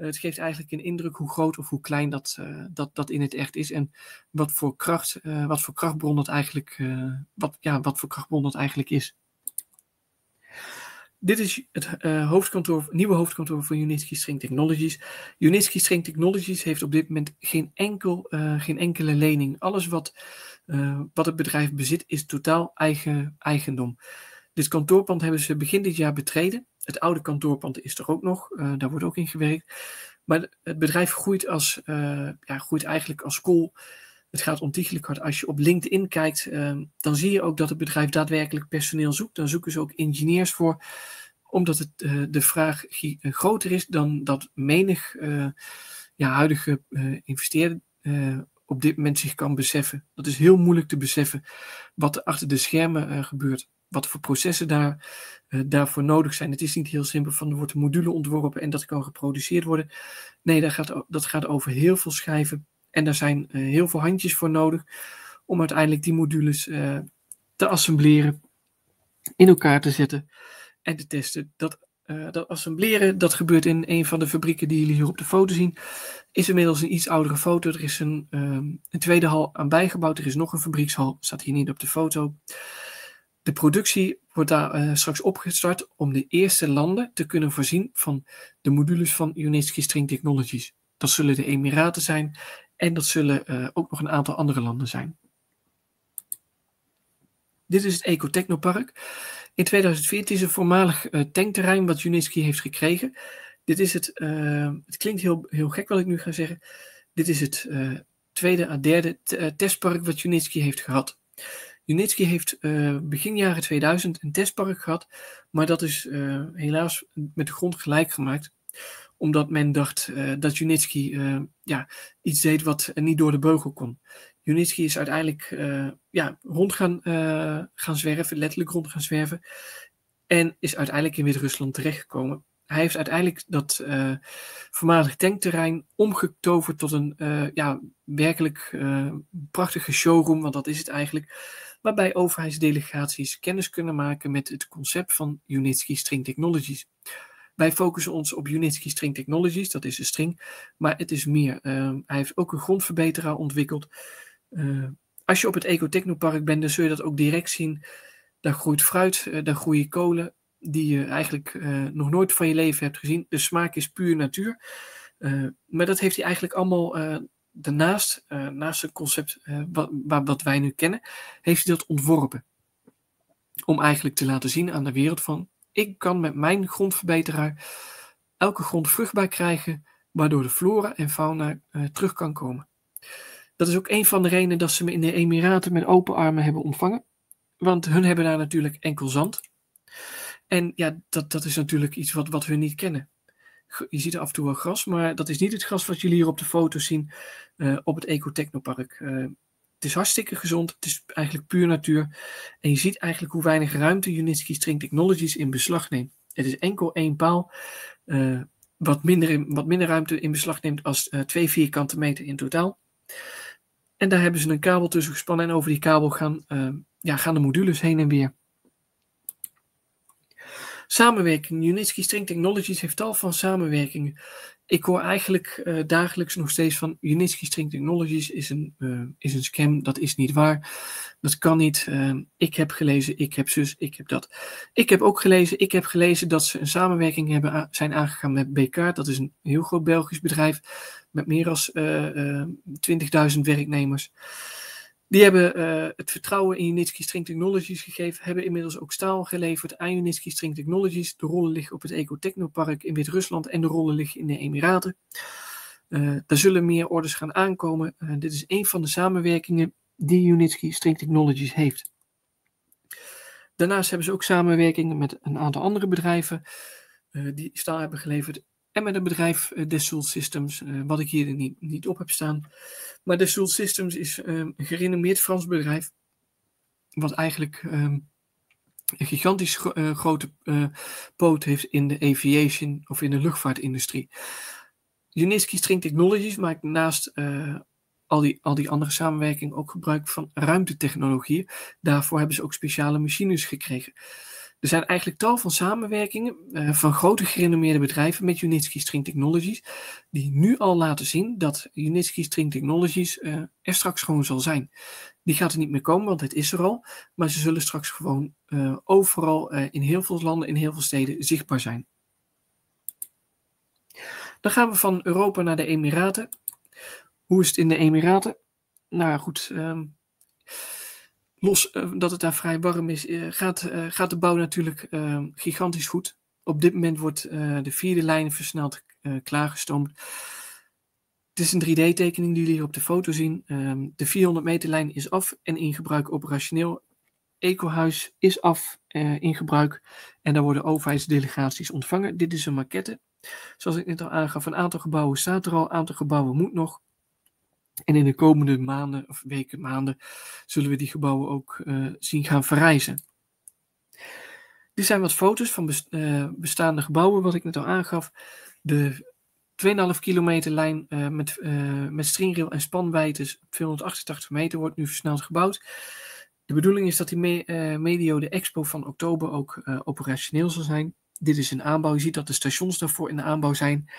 Eh, het geeft eigenlijk een indruk hoe groot of hoe klein dat, uh, dat, dat in het echt is. En wat voor, kracht, uh, wat voor krachtbron dat eigenlijk, wat, ja, wat voor krachtbron dat eigenlijk is. Dit is het hoofdkantoor, nieuwe hoofdkantoor van Unitsky String Technologies. Unitsky String Technologies heeft op dit moment geen, enkel, geen enkele lening. Alles wat, wat het bedrijf bezit is totaal eigen eigendom. Dit kantoorpand hebben ze begin dit jaar betreden. Het oude kantoorpand is er ook nog, uh, daar wordt ook in gewerkt. Maar het bedrijf groeit, als, uh, ja, groeit eigenlijk als kool. Het gaat ontiegelijk hard. Als je op LinkedIn kijkt, uh, dan zie je ook dat het bedrijf daadwerkelijk personeel zoekt. Dan zoeken ze ook engineers voor, omdat het, de vraag groter is dan dat menig ja, huidige investeerder op dit moment zich kan beseffen. Dat is heel moeilijk te beseffen wat er achter de schermen gebeurt wat voor processen daar, uh, daarvoor nodig zijn. Het is niet heel simpel van er wordt een module ontworpen en dat kan geproduceerd worden. Nee, dat gaat, dat gaat over heel veel schijven en daar zijn uh, heel veel handjes voor nodig om uiteindelijk die modules uh, te assembleren, in elkaar te zetten en te testen. Dat, dat assembleren, dat gebeurt in een van de fabrieken die jullie hier op de foto zien, is inmiddels een iets oudere foto. Er is een, um, een tweede hal aan bijgebouwd. Er is nog een fabriekshal, staat hier niet op de foto. De productie wordt daar uh, straks opgestart om de eerste landen te kunnen voorzien van de modules van Unitsky String Technologies. Dat zullen de Emiraten zijn en dat zullen uh, ook nog een aantal andere landen zijn. Dit is het Ecotechnopark. In 2014 is het voormalig uh, tankterrein wat Unitsky heeft gekregen. Dit is het, het klinkt heel, heel gek wat ik nu ga zeggen. Dit is het tweede à derde testpark wat Unitsky heeft gehad. Unitsky heeft uh, begin jaren 2000 een testpark gehad, maar dat is uh, helaas met de grond gelijk gemaakt. Omdat men dacht uh, dat Unitsky ja, iets deed wat niet door de beugel kon. Unitsky is uiteindelijk ja, rond gaan, gaan zwerven, letterlijk rond gaan zwerven. En is uiteindelijk in Wit-Rusland terechtgekomen. Hij heeft uiteindelijk dat voormalig tankterrein omgetoverd tot een ja, werkelijk prachtige showroom, want dat is het eigenlijk waarbij overheidsdelegaties kennis kunnen maken met het concept van Unitsky String Technologies. Wij focussen ons op Unitsky String Technologies, dat is een string, maar het is meer. Uh, hij heeft ook een grondverbeteraar ontwikkeld. Uh, als je op het Ecotechnopark bent, dan zul je dat ook direct zien. Daar groeit fruit, uh, daar groeien kolen, die je eigenlijk uh, nog nooit van je leven hebt gezien. De smaak is puur natuur. maar dat heeft hij eigenlijk allemaal daarnaast, uh, naast het concept uh, wat, wat, wij nu kennen, heeft hij dat ontworpen. Om eigenlijk te laten zien aan de wereld van, ik kan met mijn grondverbeteraar elke grond vruchtbaar krijgen, waardoor de flora en fauna uh, terug kan komen. Dat is ook een van de redenen dat ze me in de Emiraten met open armen hebben ontvangen. Want hun hebben daar natuurlijk enkel zand. En ja, dat, dat is natuurlijk iets wat, wat we niet kennen. Je ziet af en toe wel gras, maar dat is niet het gras wat jullie hier op de foto zien op het Ecotechnopark. het is hartstikke gezond, het is eigenlijk puur natuur. En je ziet eigenlijk hoe weinig ruimte Unitsky String Technologies in beslag neemt. Het is enkel één paal, wat, minder wat minder ruimte in beslag neemt als twee vierkante meter in totaal. En daar hebben ze een kabel tussen gespannen en over die kabel gaan, ja, gaan de modules heen en weer. Samenwerking. Unitsky String Technologies heeft tal van samenwerkingen. Ik hoor eigenlijk uh, dagelijks nog steeds van Unitsky String Technologies is een, uh, is een scam. Dat is niet waar. Dat kan niet. Uh, ik heb gelezen, ik heb zus, ik heb dat. Ik heb ook gelezen, ik heb gelezen dat ze een samenwerking hebben zijn aangegaan met BK. Dat is een heel groot Belgisch bedrijf met meer dan 20.000 werknemers. Die hebben uh, het vertrouwen in Unitsky String Technologies gegeven, hebben inmiddels ook staal geleverd aan Unitsky String Technologies. De rollen liggen op het Ecotechnopark in Wit-Rusland en de rollen liggen in de Emiraten. Uh, daar zullen meer orders gaan aankomen. Uh, dit is een van de samenwerkingen die Unitsky String Technologies heeft. Daarnaast hebben ze ook samenwerkingen met een aantal andere bedrijven die staal hebben geleverd en met een bedrijf, uh, Systems, uh, wat ik hier niet, niet op heb staan. Maar Dassault Systems is um, een gerenommeerd Frans bedrijf, wat eigenlijk um, een gigantisch uh, grote poot heeft in de aviation of in de luchtvaartindustrie. Unitsky String Technologies maakt naast al, die, al die andere samenwerking ook gebruik van ruimtetechnologieën. Daarvoor hebben ze ook speciale machines gekregen. Er zijn eigenlijk tal van samenwerkingen uh, van grote gerenommeerde bedrijven met Unitsky String Technologies, die nu al laten zien dat Unitsky String Technologies uh, er straks gewoon zal zijn. Die gaat er niet meer komen, want het is er al, maar ze zullen straks gewoon uh, overal in heel veel landen, in heel veel steden zichtbaar zijn. Dan gaan we van Europa naar de Emiraten. Hoe is het in de Emiraten? Nou goed, um, los uh, dat het daar vrij warm is, uh, gaat, uh, gaat de bouw natuurlijk ehm, gigantisch goed. Op dit moment wordt de vierde lijn versneld klaargestoomd. Het is een 3D-tekening die jullie hier op de foto zien. Um, de 400 meter lijn is af en in gebruik operationeel. Ecohuis is af in gebruik en daar worden overheidsdelegaties ontvangen. Dit is een maquette. Zoals ik net al aangaf, een aantal gebouwen staat er al, een aantal gebouwen moet nog. En in de komende maanden, of weken, maanden, zullen we die gebouwen ook uh, zien gaan verrijzen. Dit zijn wat foto's van uh, bestaande gebouwen, wat ik net al aangaf. De 2,5 kilometer lijn uh, met, met stringrail en spanwijdtes op 288 meter wordt nu versneld gebouwd. De bedoeling is dat die me medio de expo van oktober ook operationeel zal zijn. Dit is een aanbouw. Je ziet dat de stations daarvoor in de aanbouw zijn.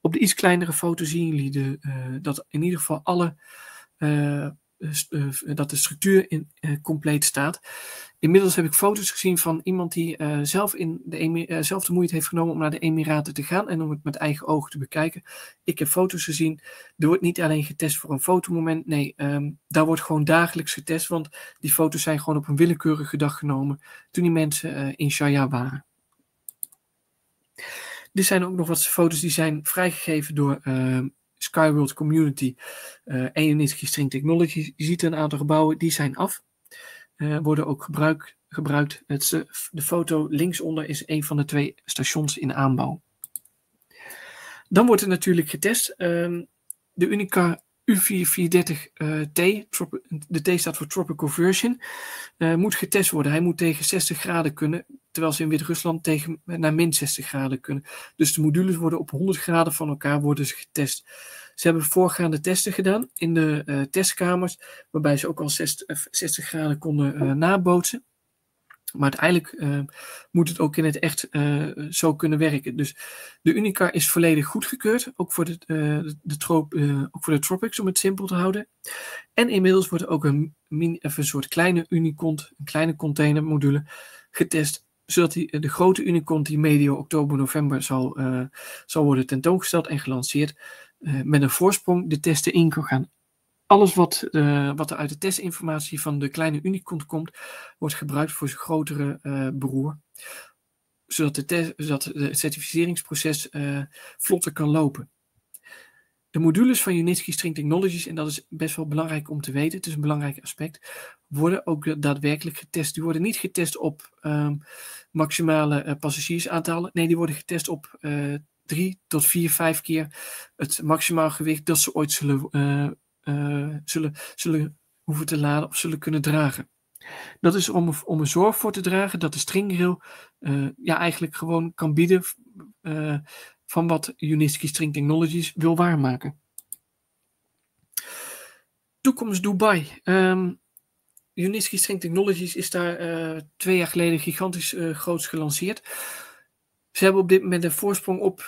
Op de iets kleinere foto zien jullie de, uh, dat in ieder geval alle uh, uh, dat de structuur in, compleet staat. Inmiddels heb ik foto's gezien van iemand die zelf, in de zelf de moeite heeft genomen om naar de Emiraten te gaan en om het met eigen ogen te bekijken. Ik heb foto's gezien. Er wordt niet alleen getest voor een fotomoment. Nee, um, daar wordt gewoon dagelijks getest. Want die foto's zijn gewoon op een willekeurige dag genomen toen die mensen in Sharjah waren. Dit zijn ook nog wat foto's die zijn vrijgegeven door uh, Skyworld Community uh, en Unity String Technology. Je ziet een aantal gebouwen, die zijn af. Uh, worden ook gebruik, gebruikt. Het, de foto linksonder is een van de twee stations in aanbouw. Dan wordt er natuurlijk getest. Uh, de Unica U4430T, uh, de T staat voor Tropical Version, uh, moet getest worden. Hij moet tegen 60 graden kunnen, terwijl ze in Wit-Rusland tegen naar min 60 graden kunnen. Dus de modules worden op 100 graden van elkaar worden ze getest. Ze hebben voorgaande testen gedaan in de uh, testkamers, waarbij ze ook al 60, 60 graden konden nabootsen. Maar uiteindelijk uh, moet het ook in het echt uh, zo kunnen werken. Dus de Unica is volledig goedgekeurd, ook voor de, uh, de, ook voor de Tropics, om het simpel te houden. En inmiddels wordt ook een, mini, een soort kleine Unicont, een kleine containermodule, getest. Zodat die, de grote Unicont die medio oktober, november zal, zal worden tentoongesteld en gelanceerd, met een voorsprong de testen in kan gaan alles wat, uh, wat er uit de testinformatie van de kleine Unicont komt, wordt gebruikt voor zijn grotere uh, broer. Zodat, de test, zodat het certificeringsproces uh, vlotter kan lopen. De modules van Unitsky String Technologies, en dat is best wel belangrijk om te weten, het is een belangrijk aspect, worden ook daadwerkelijk getest. Die worden niet getest op um, maximale passagiersaantallen, nee, die worden getest op drie tot vier, vijf keer het maximaal gewicht dat ze ooit zullen, uh, zullen, zullen hoeven te laden of zullen kunnen dragen. Dat is om, om er zorg voor te dragen dat de stringrail ja, eigenlijk gewoon kan bieden van wat Unisky String Technologies wil waarmaken. Toekomst Dubai. Um, Unisky String Technologies is daar twee jaar geleden gigantisch groots gelanceerd. Ze hebben op dit moment een voorsprong op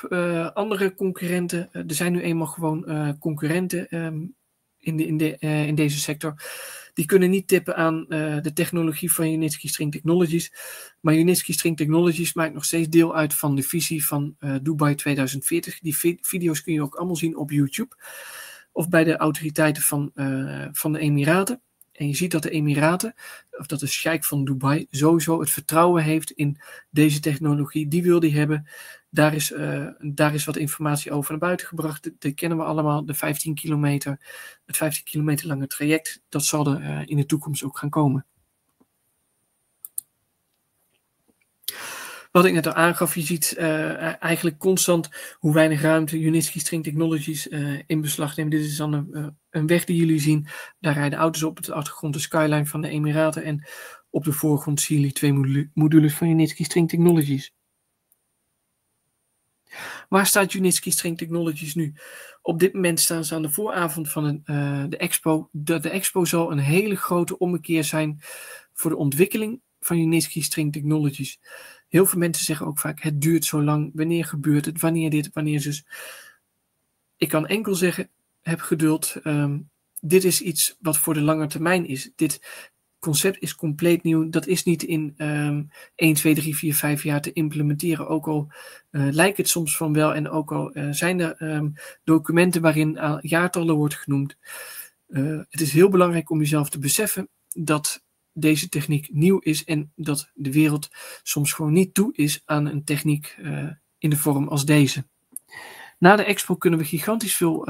andere concurrenten. er zijn nu eenmaal gewoon concurrenten um, in, in, de, in deze sector. Die kunnen niet tippen aan de technologie van Unitsky String Technologies. Maar Unitsky String Technologies maakt nog steeds deel uit van de visie van Dubai 2040. Die vi video's kun je ook allemaal zien op YouTube. Of bij de autoriteiten van, van de Emiraten. En je ziet dat de Emiraten, of dat de Sheikh van Dubai, sowieso het vertrouwen heeft in deze technologie. Die wil die hebben. Daar is, uh, daar is wat informatie over naar buiten gebracht. Dat kennen we allemaal, de 15 kilometer, het 15 kilometer lange traject. Dat zal er uh, in de toekomst ook gaan komen. Wat ik net al aangaf, je ziet uh, eigenlijk constant hoe weinig ruimte Unitsky String Technologies in beslag neemt. Dit is dan een, een, weg die jullie zien. Daar rijden auto's op, op de achtergrond de skyline van de Emiraten. En op de voorgrond zien jullie twee modules van Unitsky String Technologies. Waar staat Unitsky String Technologies nu? Op dit moment staan ze aan de vooravond van een, de expo. De, de expo zal een hele grote ommekeer zijn voor de ontwikkeling van Unitsky String Technologies. Heel veel mensen zeggen ook vaak: het duurt zo lang. Wanneer gebeurt het? Wanneer dit? Wanneer dus? Ik kan enkel zeggen: heb geduld. Um, dit is iets wat voor de lange termijn is. Dit concept is compleet nieuw. Dat is niet in um, 1, 2, 3, 4, 5 jaar te implementeren. Ook al uh, lijkt het soms van wel en ook al uh, zijn er um, documenten waarin jaartallen wordt genoemd. Uh, het is heel belangrijk om jezelf te beseffen dat deze techniek nieuw is en dat de wereld soms gewoon niet toe is aan een techniek in de vorm als deze. Na de expo kunnen we gigantisch veel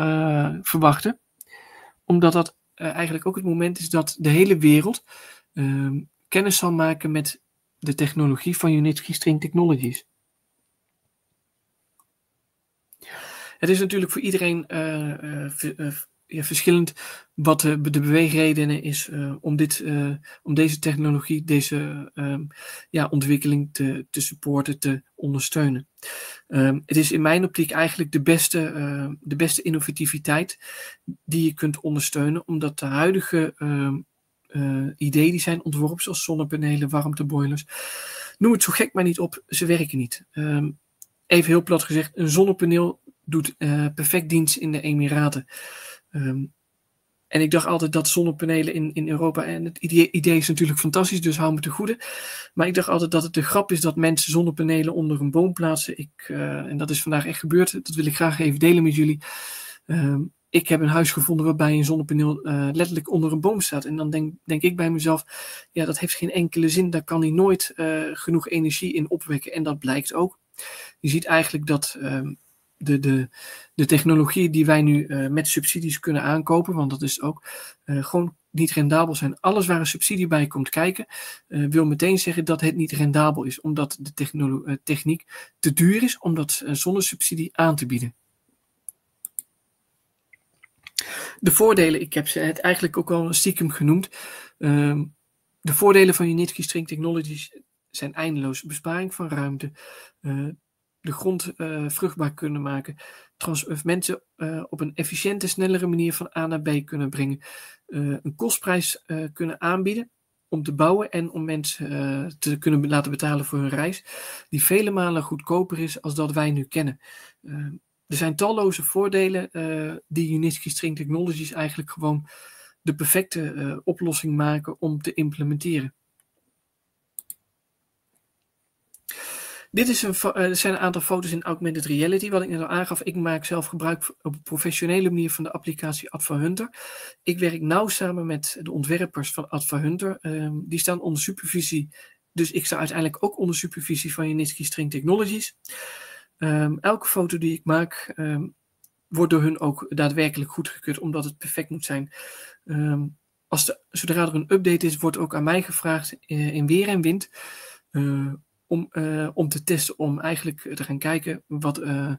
verwachten, omdat dat eigenlijk ook het moment is dat de hele wereld ehm, kennis zal maken met de technologie van Unitsky String Technologies. Het is natuurlijk voor iedereen ja, verschillend wat de, de beweegredenen is om, dit, om deze technologie, deze um, ja, ontwikkeling te, te supporten, te ondersteunen. Um, het is in mijn optiek eigenlijk de beste, uh, de beste innovativiteit die je kunt ondersteunen, omdat de huidige um, ideeën die zijn ontworpen, zoals zonnepanelen, warmteboilers, noem het zo gek maar niet op, ze werken niet. even heel plat gezegd, een zonnepaneel doet perfect dienst in de Emiraten. En ik dacht altijd dat zonnepanelen in, in Europa, en het idee, idee, is natuurlijk fantastisch, dus hou me te goede. Maar ik dacht altijd dat het de grap is dat mensen zonnepanelen onder een boom plaatsen. Ik, uh, en dat is vandaag echt gebeurd. Dat wil ik graag even delen met jullie. Um, ik heb een huis gevonden waarbij een zonnepaneel uh, letterlijk onder een boom staat. En dan denk, denk ik bij mezelf, ja, dat heeft geen enkele zin. Daar kan hij nooit uh, genoeg energie in opwekken. En dat blijkt ook. Je ziet eigenlijk dat um, de, de, de technologie die wij nu uh, met subsidies kunnen aankopen, want dat is ook uh, gewoon niet rendabel zijn. Alles waar een subsidie bij komt kijken, uh, wil meteen zeggen dat het niet rendabel is, omdat de techniek te duur is om dat zonder subsidie aan te bieden. De voordelen, ik heb ze het eigenlijk ook al stiekem genoemd. Ehm, de voordelen van Unitsky String Technologies zijn eindeloos. Besparing van ruimte, de grond uh, vruchtbaar kunnen maken. Trans mensen uh, op een efficiënte, snellere manier van A naar B kunnen brengen. Uh, een kostprijs kunnen aanbieden om te bouwen en om mensen te kunnen laten betalen voor hun reis. Die vele malen goedkoper is als dat wij nu kennen. er zijn talloze voordelen die Unitsky String Technologies eigenlijk gewoon de perfecte oplossing maken om te implementeren. Dit is een, uh, zijn een aantal foto's in augmented reality. Wat ik net al aangaf, ik maak zelf gebruik op een professionele manier van de applicatie Adva Hunter. Ik werk nauw samen met de ontwerpers van Adva Hunter. Um, die staan onder supervisie. Dus ik sta uiteindelijk ook onder supervisie van Unitsky String Technologies. Um, elke foto die ik maak, um, wordt door hun ook daadwerkelijk goedgekeurd, omdat het perfect moet zijn. als zodra er een update is, wordt ook aan mij gevraagd uh, in weer en wind. Uh, om, uh, om te testen, om eigenlijk te gaan kijken wat uh,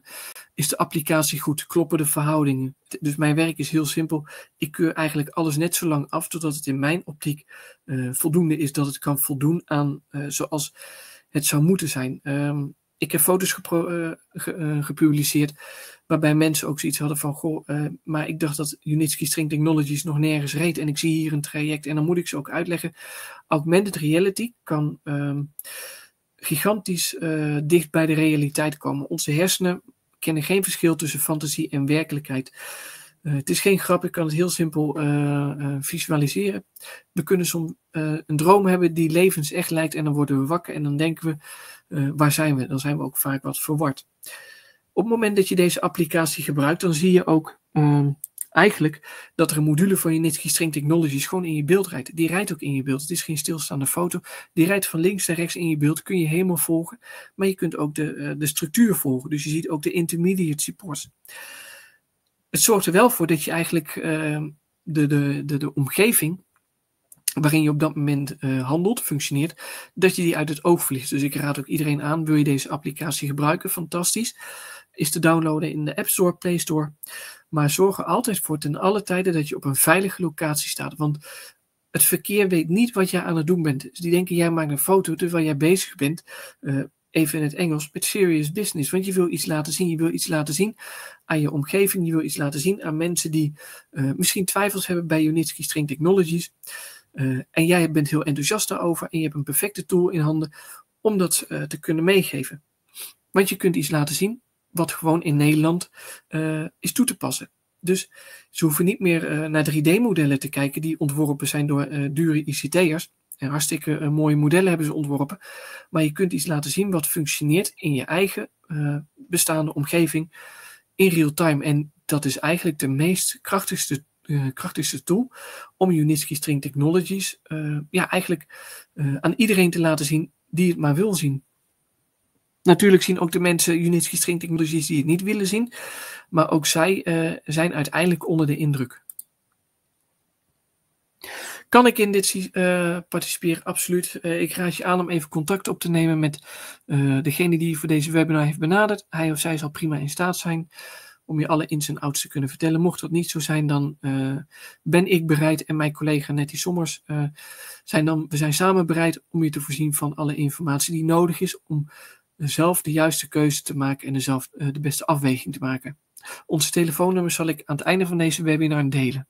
is de applicatie goed, kloppen de verhoudingen. Dus mijn werk is heel simpel. Ik keur eigenlijk alles net zo lang af totdat het in mijn optiek uh, voldoende is dat het kan voldoen aan zoals het zou moeten zijn. Um, ik heb foto's ge, gepubliceerd waarbij mensen ook zoiets hadden van, goh, maar ik dacht dat Unitsky String Technologies nog nergens reed en ik zie hier een traject en dan moet ik ze ook uitleggen. Augmented reality kan um, gigantisch uh, dicht bij de realiteit komen. Onze hersenen kennen geen verschil tussen fantasie en werkelijkheid. Uh, het is geen grap, ik kan het heel simpel uh, visualiseren. We kunnen soms een droom hebben die levensecht lijkt en dan worden we wakker en dan denken we, waar zijn we? Dan zijn we ook vaak wat verward. Op het moment dat je deze applicatie gebruikt, dan zie je ook ehm, eigenlijk dat er een module van Unitsky String Technologies gewoon in je beeld rijdt. Die rijdt ook in je beeld. Het is geen stilstaande foto. Die rijdt van links naar rechts in je beeld. Kun je helemaal volgen. Maar je kunt ook de, uh, de structuur volgen. Dus je ziet ook de intermediate supports. Het zorgt er wel voor dat je eigenlijk uh, de, de, de, de omgeving waarin je op dat moment uh, handelt, functioneert, dat je die uit het oog verliest. Dus ik raad ook iedereen aan, wil je deze applicatie gebruiken, fantastisch, is te downloaden in de App Store, Play Store. Maar zorg er altijd voor ten alle tijden dat je op een veilige locatie staat. Want het verkeer weet niet wat jij aan het doen bent. Dus die denken, jij maakt een foto terwijl jij bezig bent, uh, even in het Engels, met serious business. Want je wil iets laten zien, je wil iets laten zien aan je omgeving, je wil iets laten zien aan mensen die uh, misschien twijfels hebben bij Unitsky String Technologies. Uh, en jij bent heel enthousiast daarover en je hebt een perfecte tool in handen om dat te kunnen meegeven. Want je kunt iets laten zien wat gewoon in Nederland uh, is toe te passen. Dus ze hoeven niet meer naar 3D-modellen te kijken die ontworpen zijn door dure ICT'ers. En hartstikke mooie modellen hebben ze ontworpen. Maar je kunt iets laten zien wat functioneert in je eigen bestaande omgeving in real time. En dat is eigenlijk de meest krachtigste uh, krachtigste tool om Unitsky String Technologies uh, ja, eigenlijk uh, aan iedereen te laten zien die het maar wil zien. Natuurlijk zien ook de mensen Unitsky String Technologies die het niet willen zien, maar ook zij zijn uiteindelijk onder de indruk. Kan ik in dit uh, participeren? Absoluut. Uh, ik raad je aan om even contact op te nemen met degene die je voor deze webinar heeft benaderd. Hij of zij zal prima in staat zijn om je alle ins en outs te kunnen vertellen. Mocht dat niet zo zijn, dan ben ik bereid en mijn collega Nettie Sommers zijn dan, we zijn samen bereid om je te voorzien van alle informatie die nodig is om zelf de juiste keuze te maken en zelf uh, de beste afweging te maken. Onze telefoonnummer zal ik aan het einde van deze webinar delen.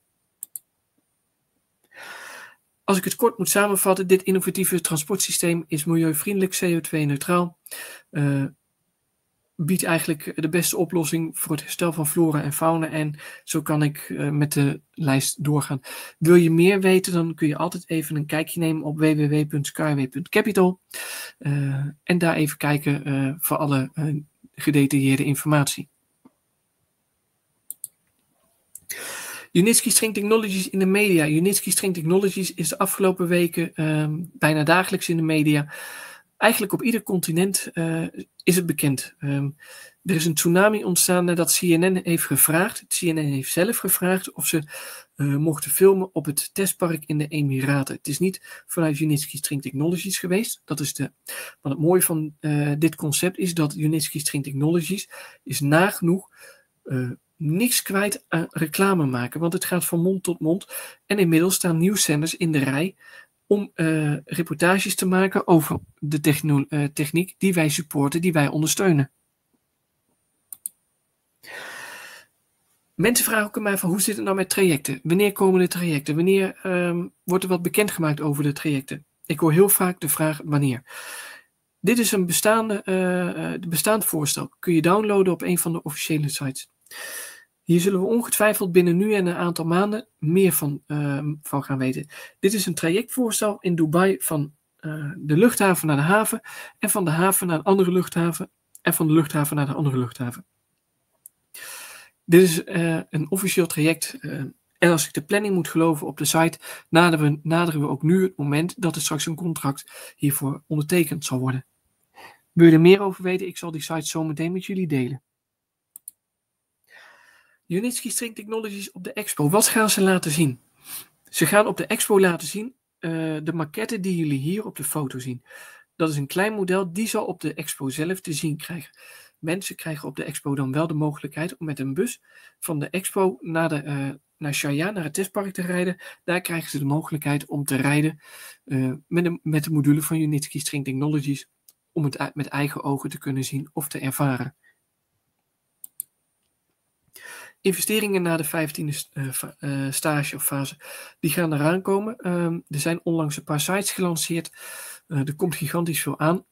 Als ik het kort moet samenvatten, dit innovatieve transportsysteem is milieuvriendelijk, CO2-neutraal, uh, biedt eigenlijk de beste oplossing voor het herstel van flora en fauna. En zo kan ik uh, met de lijst doorgaan. Wil je meer weten, dan kun je altijd even een kijkje nemen op www.skyway.capital. Uh, en daar even kijken uh, voor alle gedetailleerde informatie. Unitsky String Technologies in de media. Unitsky String Technologies is de afgelopen weken um, bijna dagelijks in de media eigenlijk op ieder continent uh, is het bekend. Um, er is een tsunami ontstaan nadat CNN heeft gevraagd, CNN heeft zelf gevraagd of ze uh, mochten filmen op het testpark in de Emiraten. Het is niet vanuit Unitsky String Technologies geweest. Dat is de, wat het mooie van uh, dit concept is dat Unitsky String Technologies is nagenoeg niks kwijt aan reclame maken, want het gaat van mond tot mond. En inmiddels staan nieuwszenders in de rij om uh, reportages te maken over de uh, techniek die wij supporten, die wij ondersteunen. Mensen vragen ook aan mij van hoe zit het nou met trajecten? Wanneer komen de trajecten? Wanneer um, wordt er wat bekendgemaakt over de trajecten? Ik hoor heel vaak de vraag wanneer. Dit is een bestaande, uh, bestaand voorstel. Kun je downloaden op een van de officiële sites. Hier zullen we ongetwijfeld binnen nu en een aantal maanden meer van, uh, van gaan weten. Dit is een trajectvoorstel in Dubai van uh, de luchthaven naar de haven en van de haven naar een andere luchthaven en van de luchthaven naar de andere luchthaven. Dit is uh, een officieel traject en als ik de planning moet geloven op de site, naderen we, naderen we ook nu het moment dat er straks een contract hiervoor ondertekend zal worden. Wil je er meer over weten? Ik zal die site zo meteen met jullie delen. Unitsky String Technologies op de expo. Wat gaan ze laten zien? Ze gaan op de expo laten zien uh, de maquette die jullie hier op de foto zien. Dat is een klein model, die zal op de expo zelf te zien krijgen. Mensen krijgen op de expo dan wel de mogelijkheid om met een bus van de expo naar, de, uh, naar Shaya, naar het testpark te rijden. Daar krijgen ze de mogelijkheid om te rijden uh, met, de, met de module van Unitsky String Technologies, om het met eigen ogen te kunnen zien of te ervaren. Investeringen na de 15e uh, stage of fase, die gaan eraan komen. Uh, er zijn onlangs een paar sites gelanceerd. Uh, er komt gigantisch veel aan.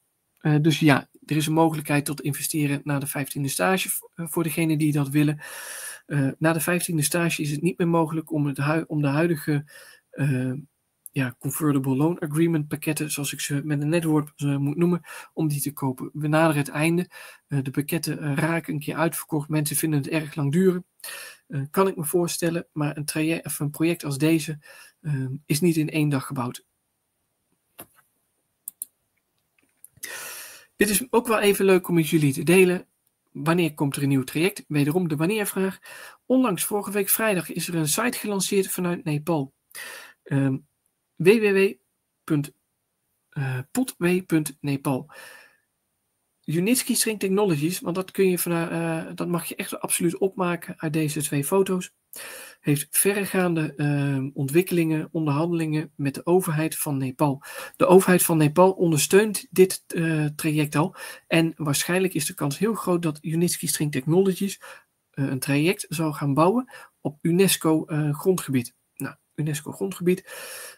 Dus ja, er is een mogelijkheid tot investeren na de 15e stage voor degenen die dat willen. na de 15e stage is het niet meer mogelijk om, het om de huidige ja, convertible loan agreement pakketten, zoals ik ze met een netwoord uh, moet noemen, om die te kopen. We naderen het einde. Uh, de pakketten uh, raken een keer uitverkocht. Mensen vinden het erg lang duren. kan ik me voorstellen, maar een, traject, of een project als deze is niet in één dag gebouwd. Dit is ook wel even leuk om met jullie te delen. Wanneer komt er een nieuw traject? Wederom de wanneervraag. Onlangs vorige week vrijdag is er een site gelanceerd vanuit Nepal. Um, www.potway.nepal. Unitsky String Technologies, want dat, kun je van, uh, dat mag je echt absoluut opmaken uit deze twee foto's, heeft verregaande uh, ontwikkelingen, onderhandelingen met de overheid van Nepal. De overheid van Nepal ondersteunt dit uh, traject al en waarschijnlijk is de kans heel groot dat Unitsky String Technologies een traject zal gaan bouwen op UNESCO grondgebied. UNESCO grondgebied.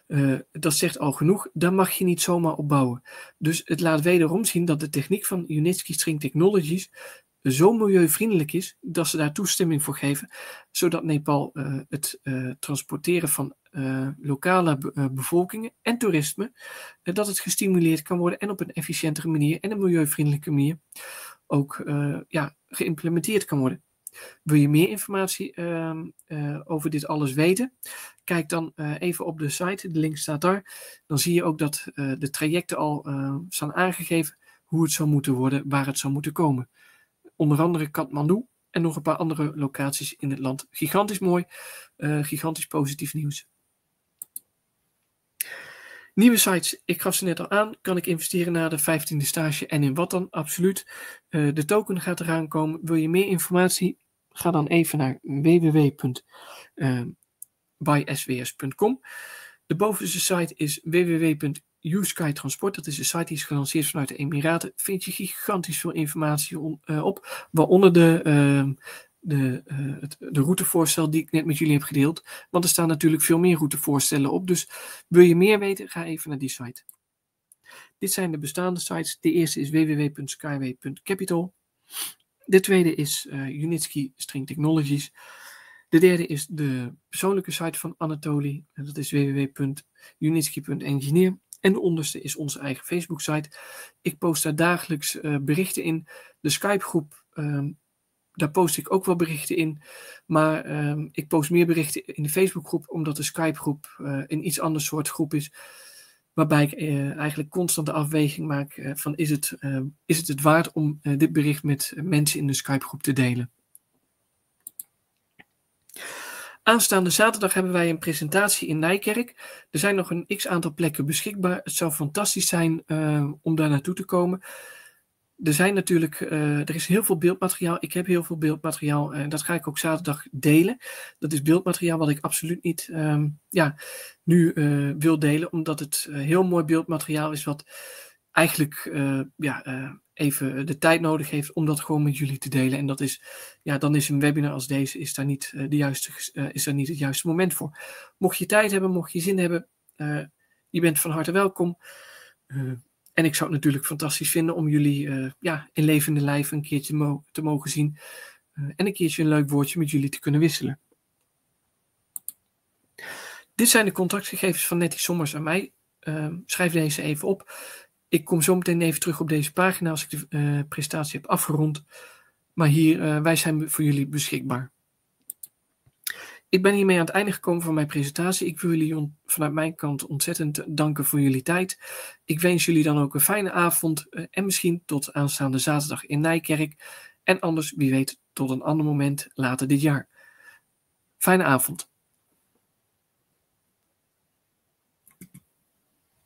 Uh, dat zegt al genoeg. Daar mag je niet zomaar op bouwen. Dus het laat wederom zien dat de techniek van Unitsky String Technologies zo milieuvriendelijk is dat ze daar toestemming voor geven, zodat Nepal uh, het uh, transporteren van lokale be bevolkingen en toerisme, dat het gestimuleerd kan worden en op een efficiëntere manier en een milieuvriendelijke manier ook ja, geïmplementeerd kan worden. Wil je meer informatie uh, uh, over dit alles weten? Kijk dan uh, even op de site, de link staat daar. Dan zie je ook dat eh, de trajecten al staan aangegeven hoe het zou moeten worden, waar het zou moeten komen. Onder andere Kathmandu en nog een paar andere locaties in het land. Gigantisch mooi, gigantisch positief nieuws. Nieuwe sites, ik gaf ze net al aan. Kan ik investeren na de 15e stage en in wat dan? Absoluut. De token gaat eraan komen. Wil je meer informatie? Ga dan even naar www.bysws.com. De bovenste site is www.uskytransport. Dat is de site die is gelanceerd vanuit de Emiraten. Vind je gigantisch veel informatie uh, op, waaronder de, uh, de, uh, het, de routevoorstel die ik net met jullie heb gedeeld. Want er staan natuurlijk veel meer routevoorstellen op. Dus wil je meer weten, ga even naar die site. Dit zijn de bestaande sites. De eerste is www.skyway.capital. De tweede is uh, Unitsky String Technologies. De derde is de persoonlijke site van Anatoly. Dat is www.unitsky.engineer. En de onderste is onze eigen Facebook site. Ik post daar dagelijks uh, berichten in. De Skype groep, um, daar post ik ook wel berichten in. Maar um, ik post meer berichten in de Facebook groep, omdat de Skype groep uh, een iets ander soort groep is waarbij ik uh, eigenlijk constant de afweging maak uh, van is het, uh, is het het waard om dit bericht met mensen in de Skype groep te delen. Aanstaande zaterdag hebben wij een presentatie in Nijkerk. Er zijn nog een x aantal plekken beschikbaar. Het zou fantastisch zijn om daar naartoe te komen er zijn natuurlijk, uh, er is heel veel beeldmateriaal. Ik heb heel veel beeldmateriaal en dat ga ik ook zaterdag delen. Dat is beeldmateriaal wat ik absoluut niet um, ja, nu uh, wil delen, omdat het heel mooi beeldmateriaal is wat eigenlijk ja, even de tijd nodig heeft om dat gewoon met jullie te delen. En dat is, ja, dan is een webinar als deze is daar niet, de juiste, is daar niet het juiste moment voor. Mocht je tijd hebben, mocht je zin hebben, je bent van harte welkom. En ik zou het natuurlijk fantastisch vinden om jullie uh, ja, in levende lijf een keertje te mogen zien. Uh, en een keertje een leuk woordje met jullie te kunnen wisselen. Dit zijn de contactgegevens van Nettie Sommers aan mij. Uh, schrijf deze even op. Ik kom zo meteen even terug op deze pagina als ik de presentatie heb afgerond. Maar hier, wij zijn voor jullie beschikbaar. Ik ben hiermee aan het einde gekomen van mijn presentatie. Ik wil jullie vanuit mijn kant ontzettend danken voor jullie tijd. Ik wens jullie dan ook een fijne avond uh, en misschien tot aanstaande zaterdag in Nijkerk. En anders, wie weet, tot een ander moment later dit jaar. Fijne avond.